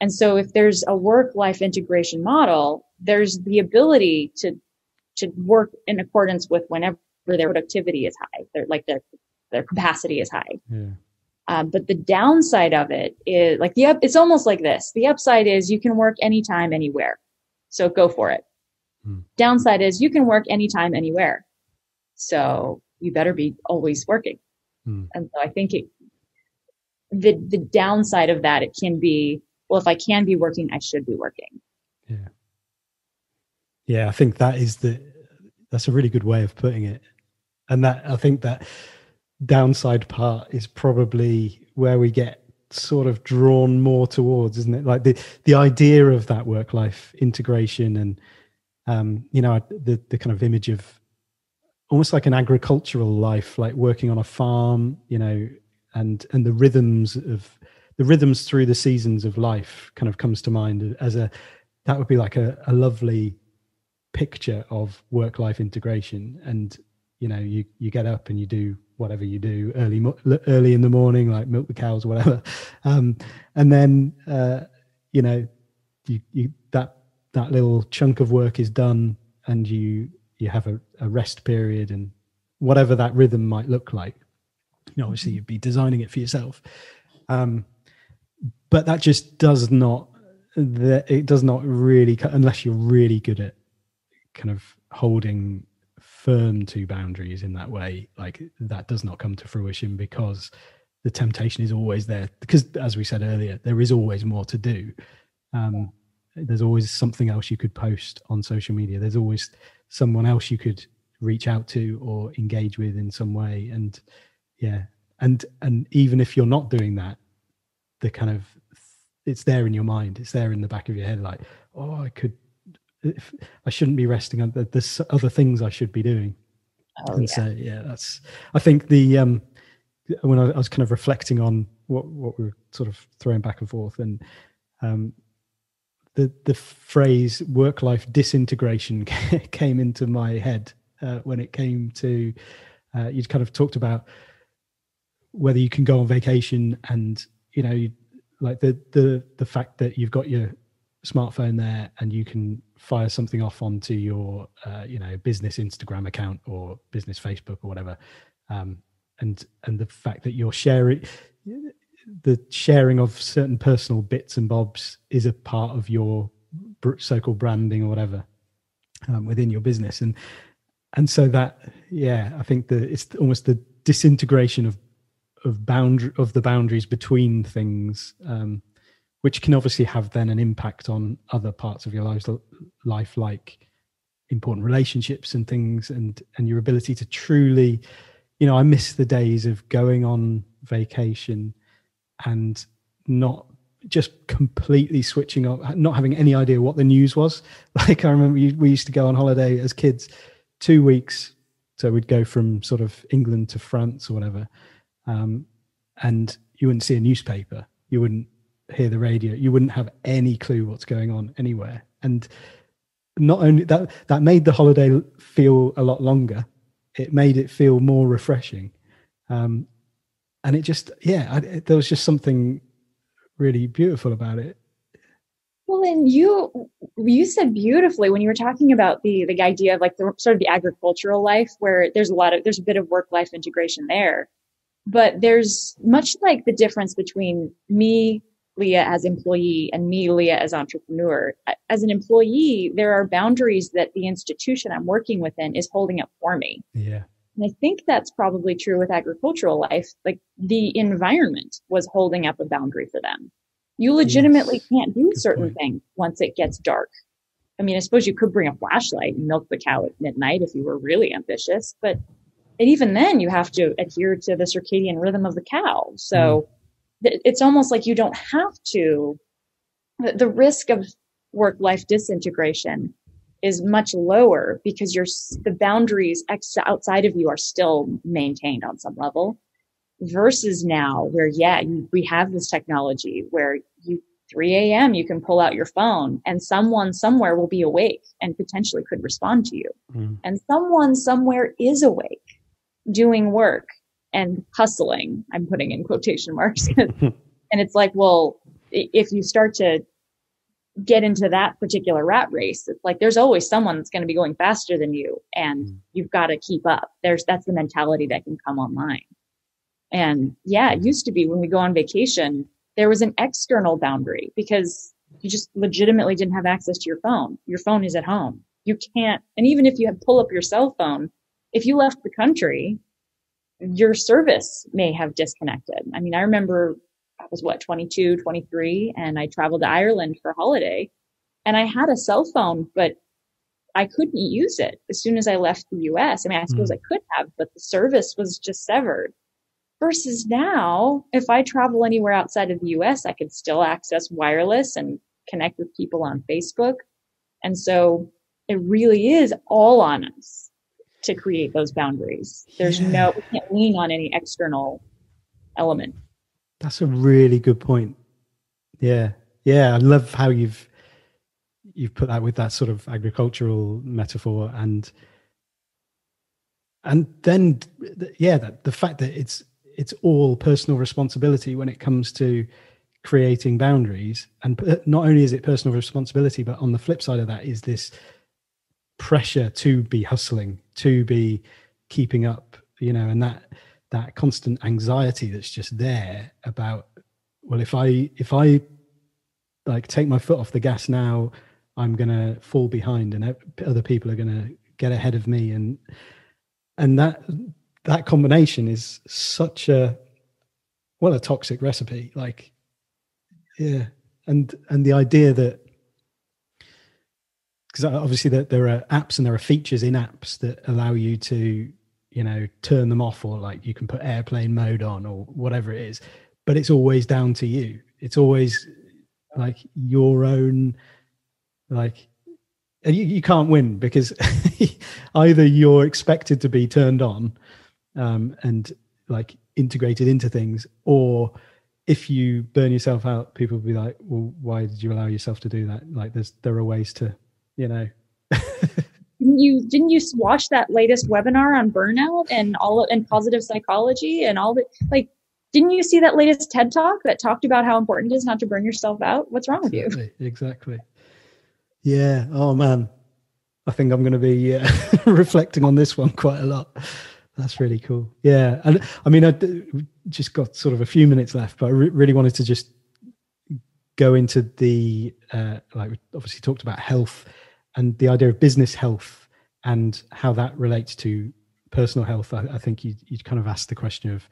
And so if there's a work life integration model, there's the ability to, to work in accordance with whenever their productivity is high. Their, like their, their capacity is high. Yeah. Um, but the downside of it is like the up, it's almost like this. The upside is you can work anytime, anywhere. So go for it. Hmm. Downside is you can work anytime, anywhere. So you better be always working. Hmm. And so I think it, the, the downside of that, it can be, well, if I can be working, I should be working. Yeah. Yeah, I think that is the that's a really good way of putting it. And that I think that downside part is probably where we get sort of drawn more towards, isn't it? Like the the idea of that work life integration and um, you know, the the kind of image of almost like an agricultural life, like working on a farm, you know, and and the rhythms of the rhythms through the seasons of life kind of comes to mind as a that would be like a, a lovely picture of work life integration. And you know you you get up and you do whatever you do early early in the morning like milk the cows or whatever. Um and then uh you know you you that that little chunk of work is done and you you have a, a rest period and whatever that rhythm might look like. You know obviously you'd be designing it for yourself. Um but that just does not that it does not really unless you're really good at kind of holding firm to boundaries in that way like that does not come to fruition because the temptation is always there. Because as we said earlier there is always more to do. Um, there's always something else you could post on social media. There's always someone else you could reach out to or engage with in some way. And yeah and and even if you're not doing that the kind of it's there in your mind. It's there in the back of your head like oh i could if i shouldn't be resting on the, there's other things i should be doing. Oh, and yeah. so yeah that's i think the um when I, I was kind of reflecting on what what we were sort of throwing back and forth, and um, the the phrase work life disintegration came into my head uh, when it came to uh, you kind of talked about whether you can go on vacation and you know like the the the fact that you've got your smartphone there and you can fire something off onto your uh, you know business instagram account or business facebook or whatever um, and and the fact that you're sharing the sharing of certain personal bits and bobs is a part of your so-called branding or whatever um, within your business. And and so that yeah i think that it's almost the disintegration of of boundary of the boundaries between things um, which can obviously have then an impact on other parts of your life, life like important relationships and things and and your ability to truly you know i miss the days of going on vacation and not just completely switching off not having any idea what the news was. Like i remember we used to go on holiday as kids two weeks. So we'd go from sort of england to france or whatever. Um, and you wouldn't see a newspaper. You wouldn't hear the radio. You wouldn't have any clue what's going on anywhere. And not only that that made the holiday feel a lot longer. It made it feel more refreshing. Um, and it just yeah I, it, there was just something really beautiful about it well and you you said beautifully when you were talking about the the idea of like the sort of the agricultural life where there's a lot of there's a bit of work life integration there but there's much like the difference between me Leah as employee and me, Leah as entrepreneur. As an employee, there are boundaries that the institution I'm working within is holding up for me. Yeah. And I think that's probably true with agricultural life. Like the environment was holding up a boundary for them. You legitimately yes. can't do certain things once it gets dark. I mean, I suppose you could bring a flashlight and milk the cow at midnight if you were really ambitious, but and even then you have to adhere to the circadian rhythm of the cow. So mm it's almost like you don't have to. The risk of work life disintegration is much lower because your the boundaries ex- outside of you are still maintained on some level versus now where yeah you, we have this technology where you 3 a.m you can pull out your phone and someone somewhere will be awake and potentially could respond to you mm. and someone somewhere is awake doing work and hustling. I'm putting in quotation marks. and it's like, well, if you start to get into that particular rat race, it's like there's always someone that's going to be going faster than you and mm. you've got to keep up. There's that's the mentality that can come online. And yeah, it used to be when we go on vacation, there was an external boundary because you just legitimately didn't have access to your phone. Your phone is at home. You can't, and even if you had pull up your cell phone, if you left the country, your service may have disconnected. I mean, I remember I was what, 22, 23, and I traveled to Ireland for a holiday and I had a cell phone, but I couldn't use it as soon as I left the US. I mean, I suppose mm. I could have, but the service was just severed. Versus now, if I travel anywhere outside of the US, I could still access wireless and connect with people on Facebook. And so it really is all on us to create those boundaries. There's yeah. no, we can't lean on any external element. That's a really good point. Yeah. Yeah. I love how you've, you've put that with that sort of agricultural metaphor and, and then, yeah, that the fact that it's, it's all personal responsibility when it comes to creating boundaries and not only is it personal responsibility but on the flip side of that is this pressure to be hustling to be keeping up you know and that that constant anxiety that's just there about well if i if i like take my foot off the gas now i'm gonna fall behind and other people are gonna get ahead of me. And and that that combination is such a well a toxic recipe. Like yeah. And and the idea that because obviously there, there are apps and there are features in apps that allow you to you know turn them off or like you can put airplane mode on or whatever it is but it's always down to you it's always like your own like and you, you can't win because either you're expected to be turned on um, and like integrated into things or if you burn yourself out, people will be like, "Well, why did you allow yourself to do that?" Like, there's there are ways to, you know. didn't you didn't you watch that latest webinar on burnout and all and positive psychology and all the like? Didn't you see that latest TED talk that talked about how important it is not to burn yourself out? What's wrong with exactly, you? Exactly. Yeah. Oh man, I think I'm going to be uh, reflecting on this one quite a lot. That's really cool. Yeah, and I mean, I just got sort of a few minutes left, but I re- really wanted to just go into the uh, like we obviously talked about health and the idea of business health and how that relates to personal health. I, I think you you kind of asked the question of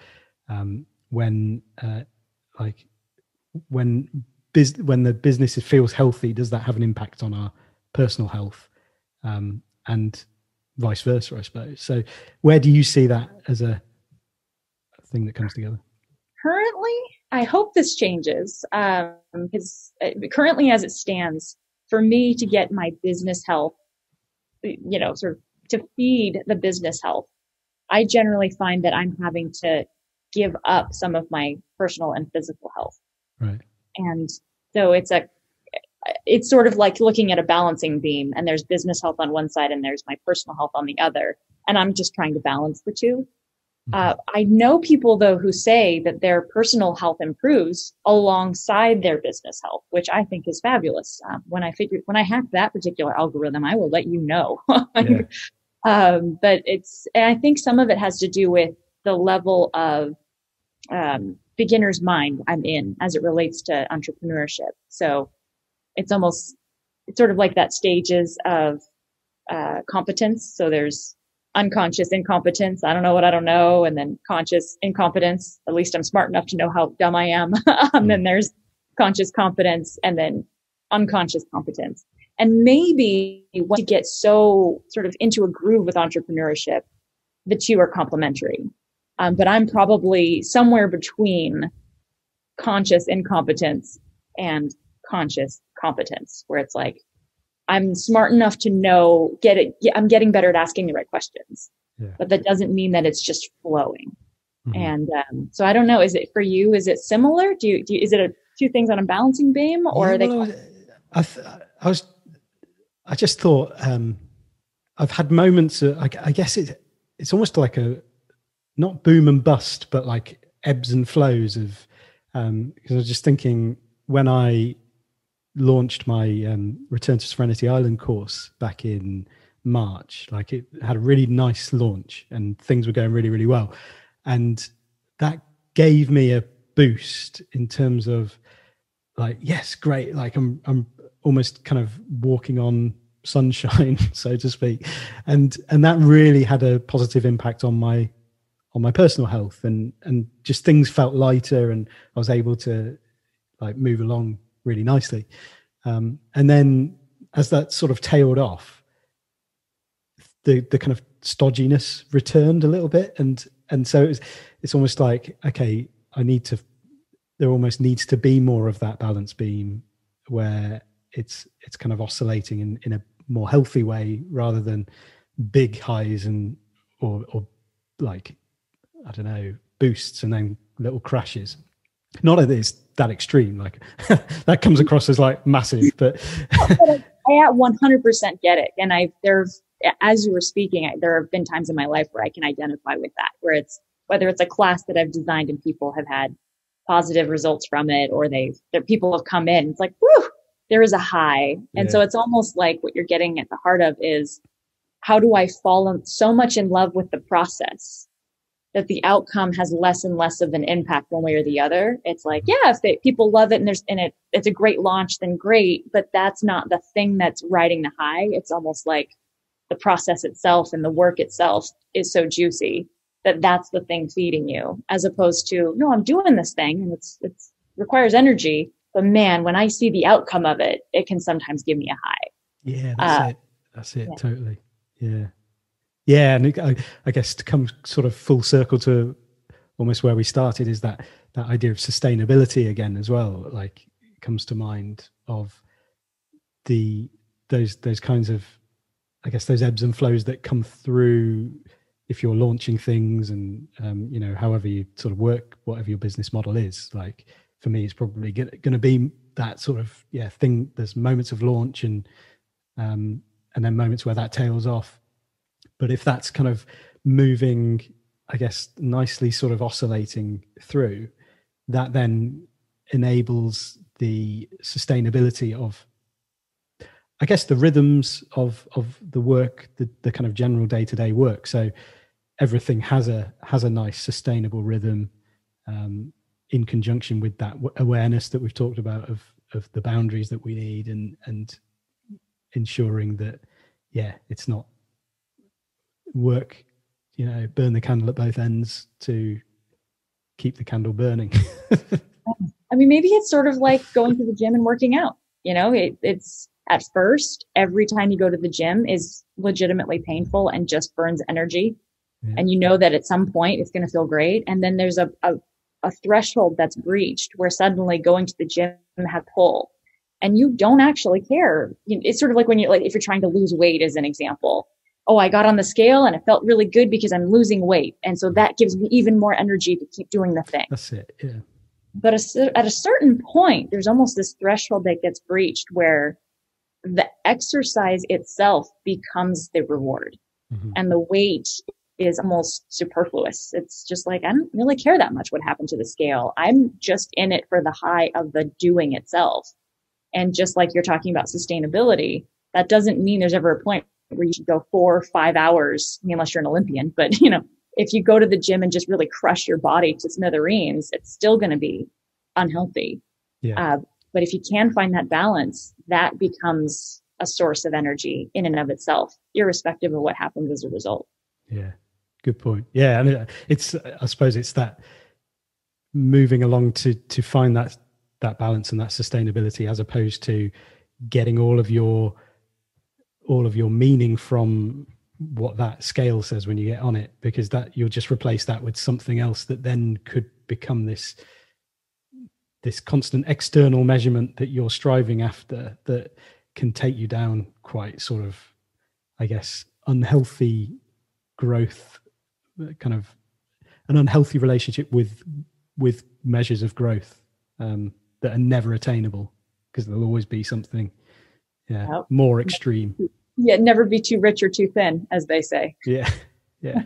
um, when uh, like when biz- when the business feels healthy, does that have an impact on our personal health? Um, and vice versa, I suppose. So, where do you see that as a thing that comes together? Currently, I hope this changes because um, uh, currently, as it stands, for me to get my business health, you know, sort of to feed the business health, I generally find that I'm having to give up some of my personal and physical health. Right. And so it's a it's sort of like looking at a balancing beam and there's business health on one side and there's my personal health on the other. And I'm just trying to balance the 2 mm-hmm. Uh, I know people though who say that their personal health improves alongside their business health, which I think is fabulous. Um, when I figure, when I hack that particular algorithm, I will let you know. yeah. um, but it's, and I think some of it has to do with the level of, um, beginner's mind I'm in as it relates to entrepreneurship. So it's almost it's sort of like that stages of uh, competence. So there's unconscious incompetence. I don't know what I don't know, and then conscious incompetence. At least I'm smart enough to know how dumb I am. and then there's conscious competence, and then unconscious competence. And maybe once you get so sort of into a groove with entrepreneurship, the two are complementary. Um, but I'm probably somewhere between conscious incompetence and conscious competence where it's like i'm smart enough to know get it i'm getting better at asking the right questions yeah. but that doesn't mean that it's just flowing mm-hmm. and um, so i don't know is it for you is it similar do you, do you is it a two things on a balancing beam or yeah, are they well, I, th- I was i just thought um i've had moments of, I, I guess it, it's almost like a not boom and bust but like ebbs and flows of um because i was just thinking when i launched my um, Return to Serenity Island course back in March. Like it had a really nice launch and things were going really, really well. And that gave me a boost in terms of like, yes, great. Like I'm, I'm almost kind of walking on sunshine, so to speak. And, and that really had a positive impact on my, on my personal health and, and just things felt lighter and I was able to like move along really nicely. Um, and then as that sort of tailed off, the the kind of stodginess returned a little bit, and and so it's it's almost like okay, I need to. There almost needs to be more of that balance beam where it's it's kind of oscillating in in a more healthy way rather than big highs and or or like I don't know boosts and then little crashes. Not that it's that extreme, like that comes across as like massive, but I at 100% get it. And I, there's, as you were speaking, I, there have been times in my life where I can identify with that, where it's, whether it's a class that I've designed and people have had positive results from it, or they, that people have come in, it's like, whew, there is a high. And yeah. so it's almost like what you're getting at the heart of is how do I fall so much in love with the process that the outcome has less and less of an impact one way or the other. It's like, yeah, if they, people love it and there's, and it, it's a great launch, then great. But that's not the thing that's riding the high. It's almost like the process itself and the work itself is so juicy that that's the thing feeding you as opposed to, no, I'm doing this thing and it's, it's requires energy. But man, when I see the outcome of it, it can sometimes give me a high. Yeah, that's uh, it. That's it. Yeah. Totally. Yeah yeah and I, I, guess to come sort of full circle to almost where we started is that that idea of sustainability again as well like comes to mind of the those those kinds of i guess those ebbs and flows that come through if you're launching things and um, you know however you sort of work whatever your business model is. Like for me it's probably going to be that sort of yeah thing there's moments of launch and um, and then moments where that tails off but if that's kind of moving i guess nicely sort of oscillating through that then enables the sustainability of I guess the rhythms of of the work, the, the kind of general day to day work. So everything has a has a nice sustainable rhythm um, in conjunction with that awareness that we've talked about of of the boundaries that we need and and ensuring that yeah it's not work you know burn the candle at both ends to keep the candle burning i mean maybe it's sort of like going to the gym and working out you know it, it's at first, every time you go to the gym is legitimately painful and just burns energy. Yeah. And you know that at some point it's going to feel great. And then there's a, a, a threshold that's breached where suddenly going to the gym have pull and you don't actually care. It's sort of like when you're like, if you're trying to lose weight as an example. Oh, I got on the scale and it felt really good because I'm losing weight. And so that gives me even more energy to keep doing the thing. That's it. Yeah. But at a certain point, there's almost this threshold that gets breached where the exercise itself becomes the reward mm-hmm. and the weight is almost superfluous. It's just like, I don't really care that much what happened to the scale. I'm just in it for the high of the doing itself. And just like you're talking about sustainability, that doesn't mean there's ever a point where you should go four or five hours, unless you're an Olympian. But, you know, if you go to the gym and just really crush your body to smithereens, it's still going to be unhealthy. Yeah. Uh, but if you can find that balance, that becomes a source of energy in and of itself, irrespective of what happens as a result. Yeah, good point. Yeah, and it's I suppose it's that moving along to to find that that balance and that sustainability as opposed to getting all of your all of your meaning from what that scale says when you get on it because that you'll just replace that with something else that then could become this this constant external measurement that you're striving after that can take you down quite sort of i guess unhealthy growth kind of an unhealthy relationship with with measures of growth um, that are never attainable because there'll always be something yeah more extreme yeah never be too rich or too thin as they say yeah yeah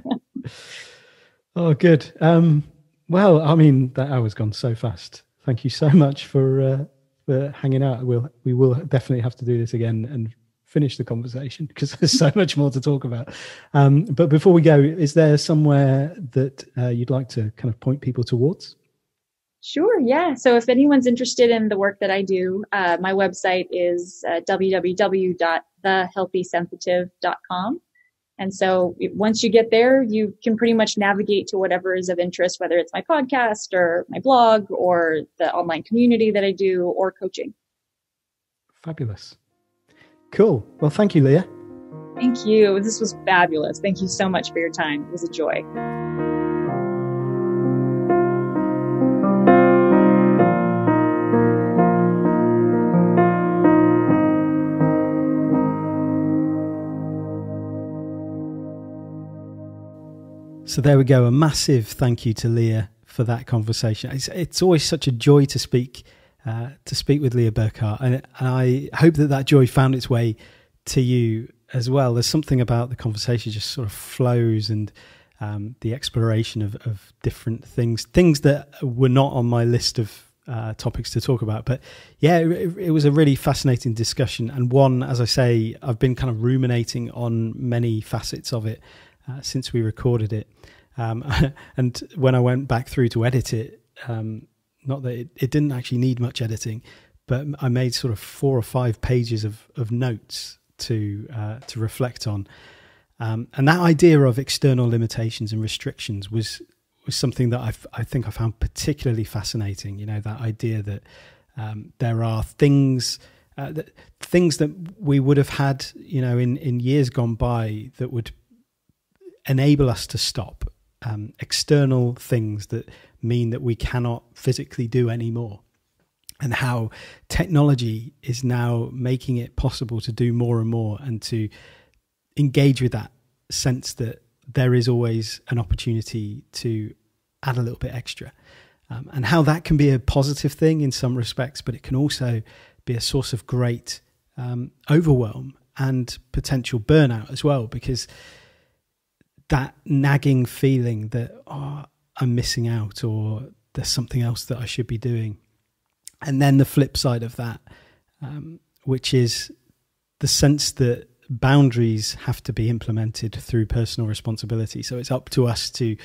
oh good um well i mean that hour's gone so fast thank you so much for uh, for hanging out. We'll we will definitely have to do this again and finish the conversation because there's so much more to talk about. Um, but before we go, is there somewhere that uh, you'd like to kind of point people towards? Sure, yeah. So if anyone's interested in the work that I do, uh, my website is uh, www.thehealthysensitive.com. And so once you get there, you can pretty much navigate to whatever is of interest, whether it's my podcast or my blog or the online community that I do or coaching. Fabulous. Cool. Well, thank you, Leah. Thank you. This was fabulous. Thank you so much for your time. It was a joy. So there we go. A massive thank you to Leah for that conversation. It's, it's always such a joy to speak uh, to speak with Leah Burkhart, and, and I hope that that joy found its way to you as well. There's something about the conversation just sort of flows and um, the exploration of, of different things, things that were not on my list of uh, topics to talk about. But yeah, it, it, was a really fascinating discussion, and one, as I say, I've been kind of ruminating on many facets of it uh, since we recorded it. Um, and when I went back through to edit it, um, not that it, it, didn't actually need much editing, but I made sort of four or five pages of, of notes to uh, to reflect on. Um, and that idea of external limitations and restrictions was was something that I've, I think I found particularly fascinating. You know, that idea that um, there are things. Uh, that, things that we would have had, you know, in, in years gone by that would enable us to stop um, external things that mean that we cannot physically do anymore and how technology is now making it possible to do more and more and to engage with that sense that there is always an opportunity to add a little bit extra. Um, and how that can be a positive thing in some respects, but it can also be a source of great um, overwhelm and potential burnout as well, because that nagging feeling that oh, I'm missing out or there's something else that I should be doing. And then the flip side of that, um, which is the sense that boundaries have to be implemented through personal responsibility. So it's up to us to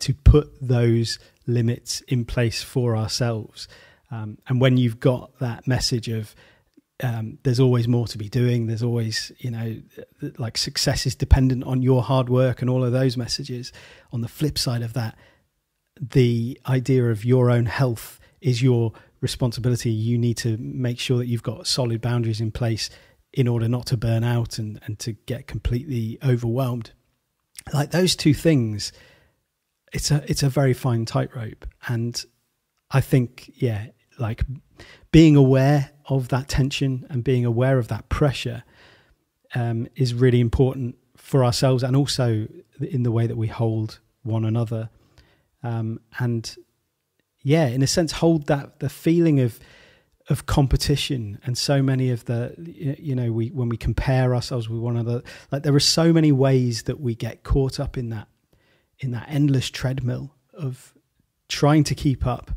to put those limits in place for ourselves. Um, and when you've got that message of um, there's always more to be doing, there's always you know like success is dependent on your hard work and all of those messages. On the flip side of that, the idea of your own health is your responsibility. You need to make sure that you've got solid boundaries in place in order not to burn out and, and to get completely overwhelmed. Like those two things, it's a it's a very fine tightrope. And I think, yeah, like being aware of that tension and being aware of that pressure um, is really important for ourselves and also in the way that we hold one another. Um, and yeah, in a sense, hold that the feeling of of competition and so many of the you know we when we compare ourselves with one another like there are so many ways that we get caught up in that in that endless treadmill of trying to keep up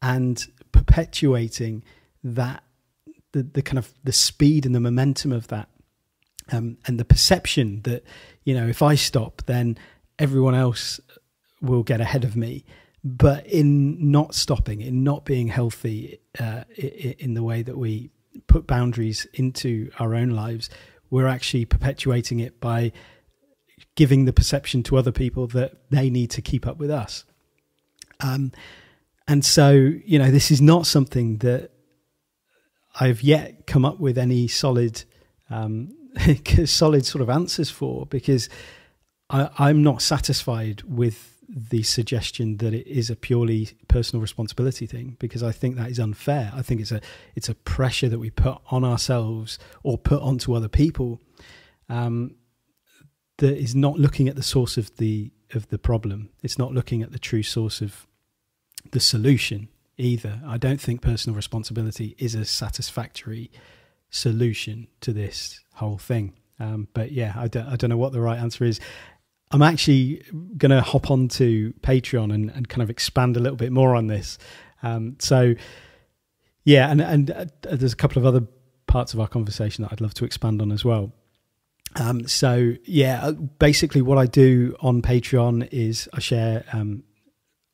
and perpetuating that the the kind of the speed and the momentum of that um, and the perception that you know if I stop then everyone else will get ahead of me but in not stopping, in not being healthy uh, in the way that we put boundaries into our own lives, we're actually perpetuating it by giving the perception to other people that they need to keep up with us. Um, and so, you know, this is not something that I've yet come up with any solid, um, solid sort of answers for because I, I'm not satisfied with the suggestion that it is a purely personal responsibility thing because I think that is unfair. I think it's a it's a pressure that we put on ourselves or put onto other people um, that is not looking at the source of the of the problem. It's not looking at the true source of the solution either. I don't think personal responsibility is a satisfactory solution to this whole thing. Um, but yeah, I don't, I don't know what the right answer is. I'm actually going to hop onto Patreon and, and kind of expand a little bit more on this. Um, so, yeah, and and uh, there's a couple of other parts of our conversation that I'd love to expand on as well. Um, so, yeah, uh, basically, what I do on Patreon is I share um,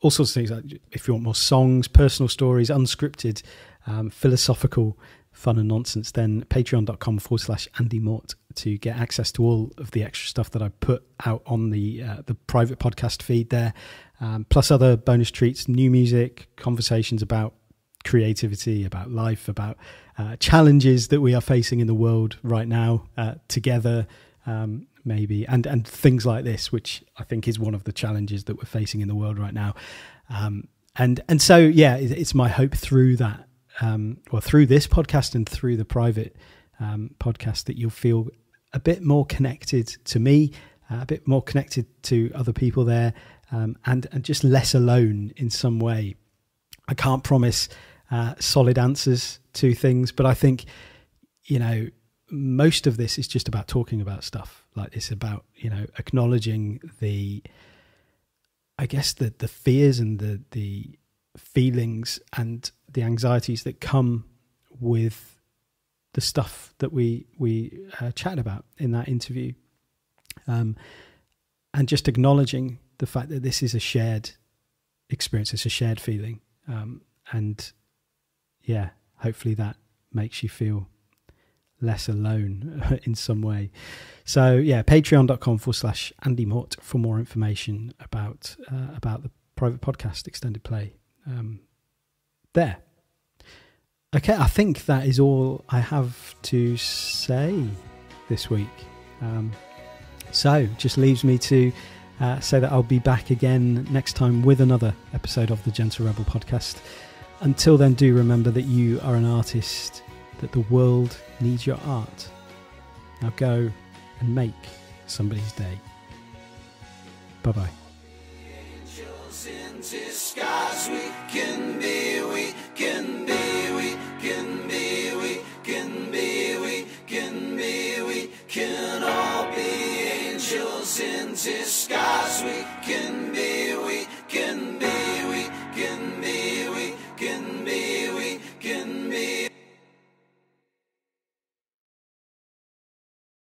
all sorts of things. If you want more songs, personal stories, unscripted, um, philosophical fun and nonsense, then patreon.com forward slash Andy Mort to get access to all of the extra stuff that I put out on the uh, the private podcast feed there, um, plus other bonus treats, new music, conversations about creativity, about life, about uh, challenges that we are facing in the world right now uh, together, um, maybe, and and things like this, which I think is one of the challenges that we're facing in the world right now. Um, and and so yeah, it's my hope through that, um, well, through this podcast and through the private um, podcast that you'll feel a bit more connected to me, uh, a bit more connected to other people there, um, and and just less alone in some way. I can't promise uh, solid answers to things, but I think you know most of this is just about talking about stuff. Like it's about you know acknowledging the, I guess the the fears and the the feelings and the anxieties that come with the stuff that we we uh, chatted about in that interview, um, and just acknowledging the fact that this is a shared experience, it's a shared feeling, um, and yeah, hopefully that makes you feel less alone in some way. So yeah, patreon.com forward slash Andy Mort for more information about uh, about the private podcast extended play. Um, there. Okay, I think that is all I have to say this week. Um, so, just leaves me to uh, say that I'll be back again next time with another episode of the Gentle Rebel podcast. Until then, do remember that you are an artist, that the world needs your art. Now go and make somebody's day. Bye bye. disguise.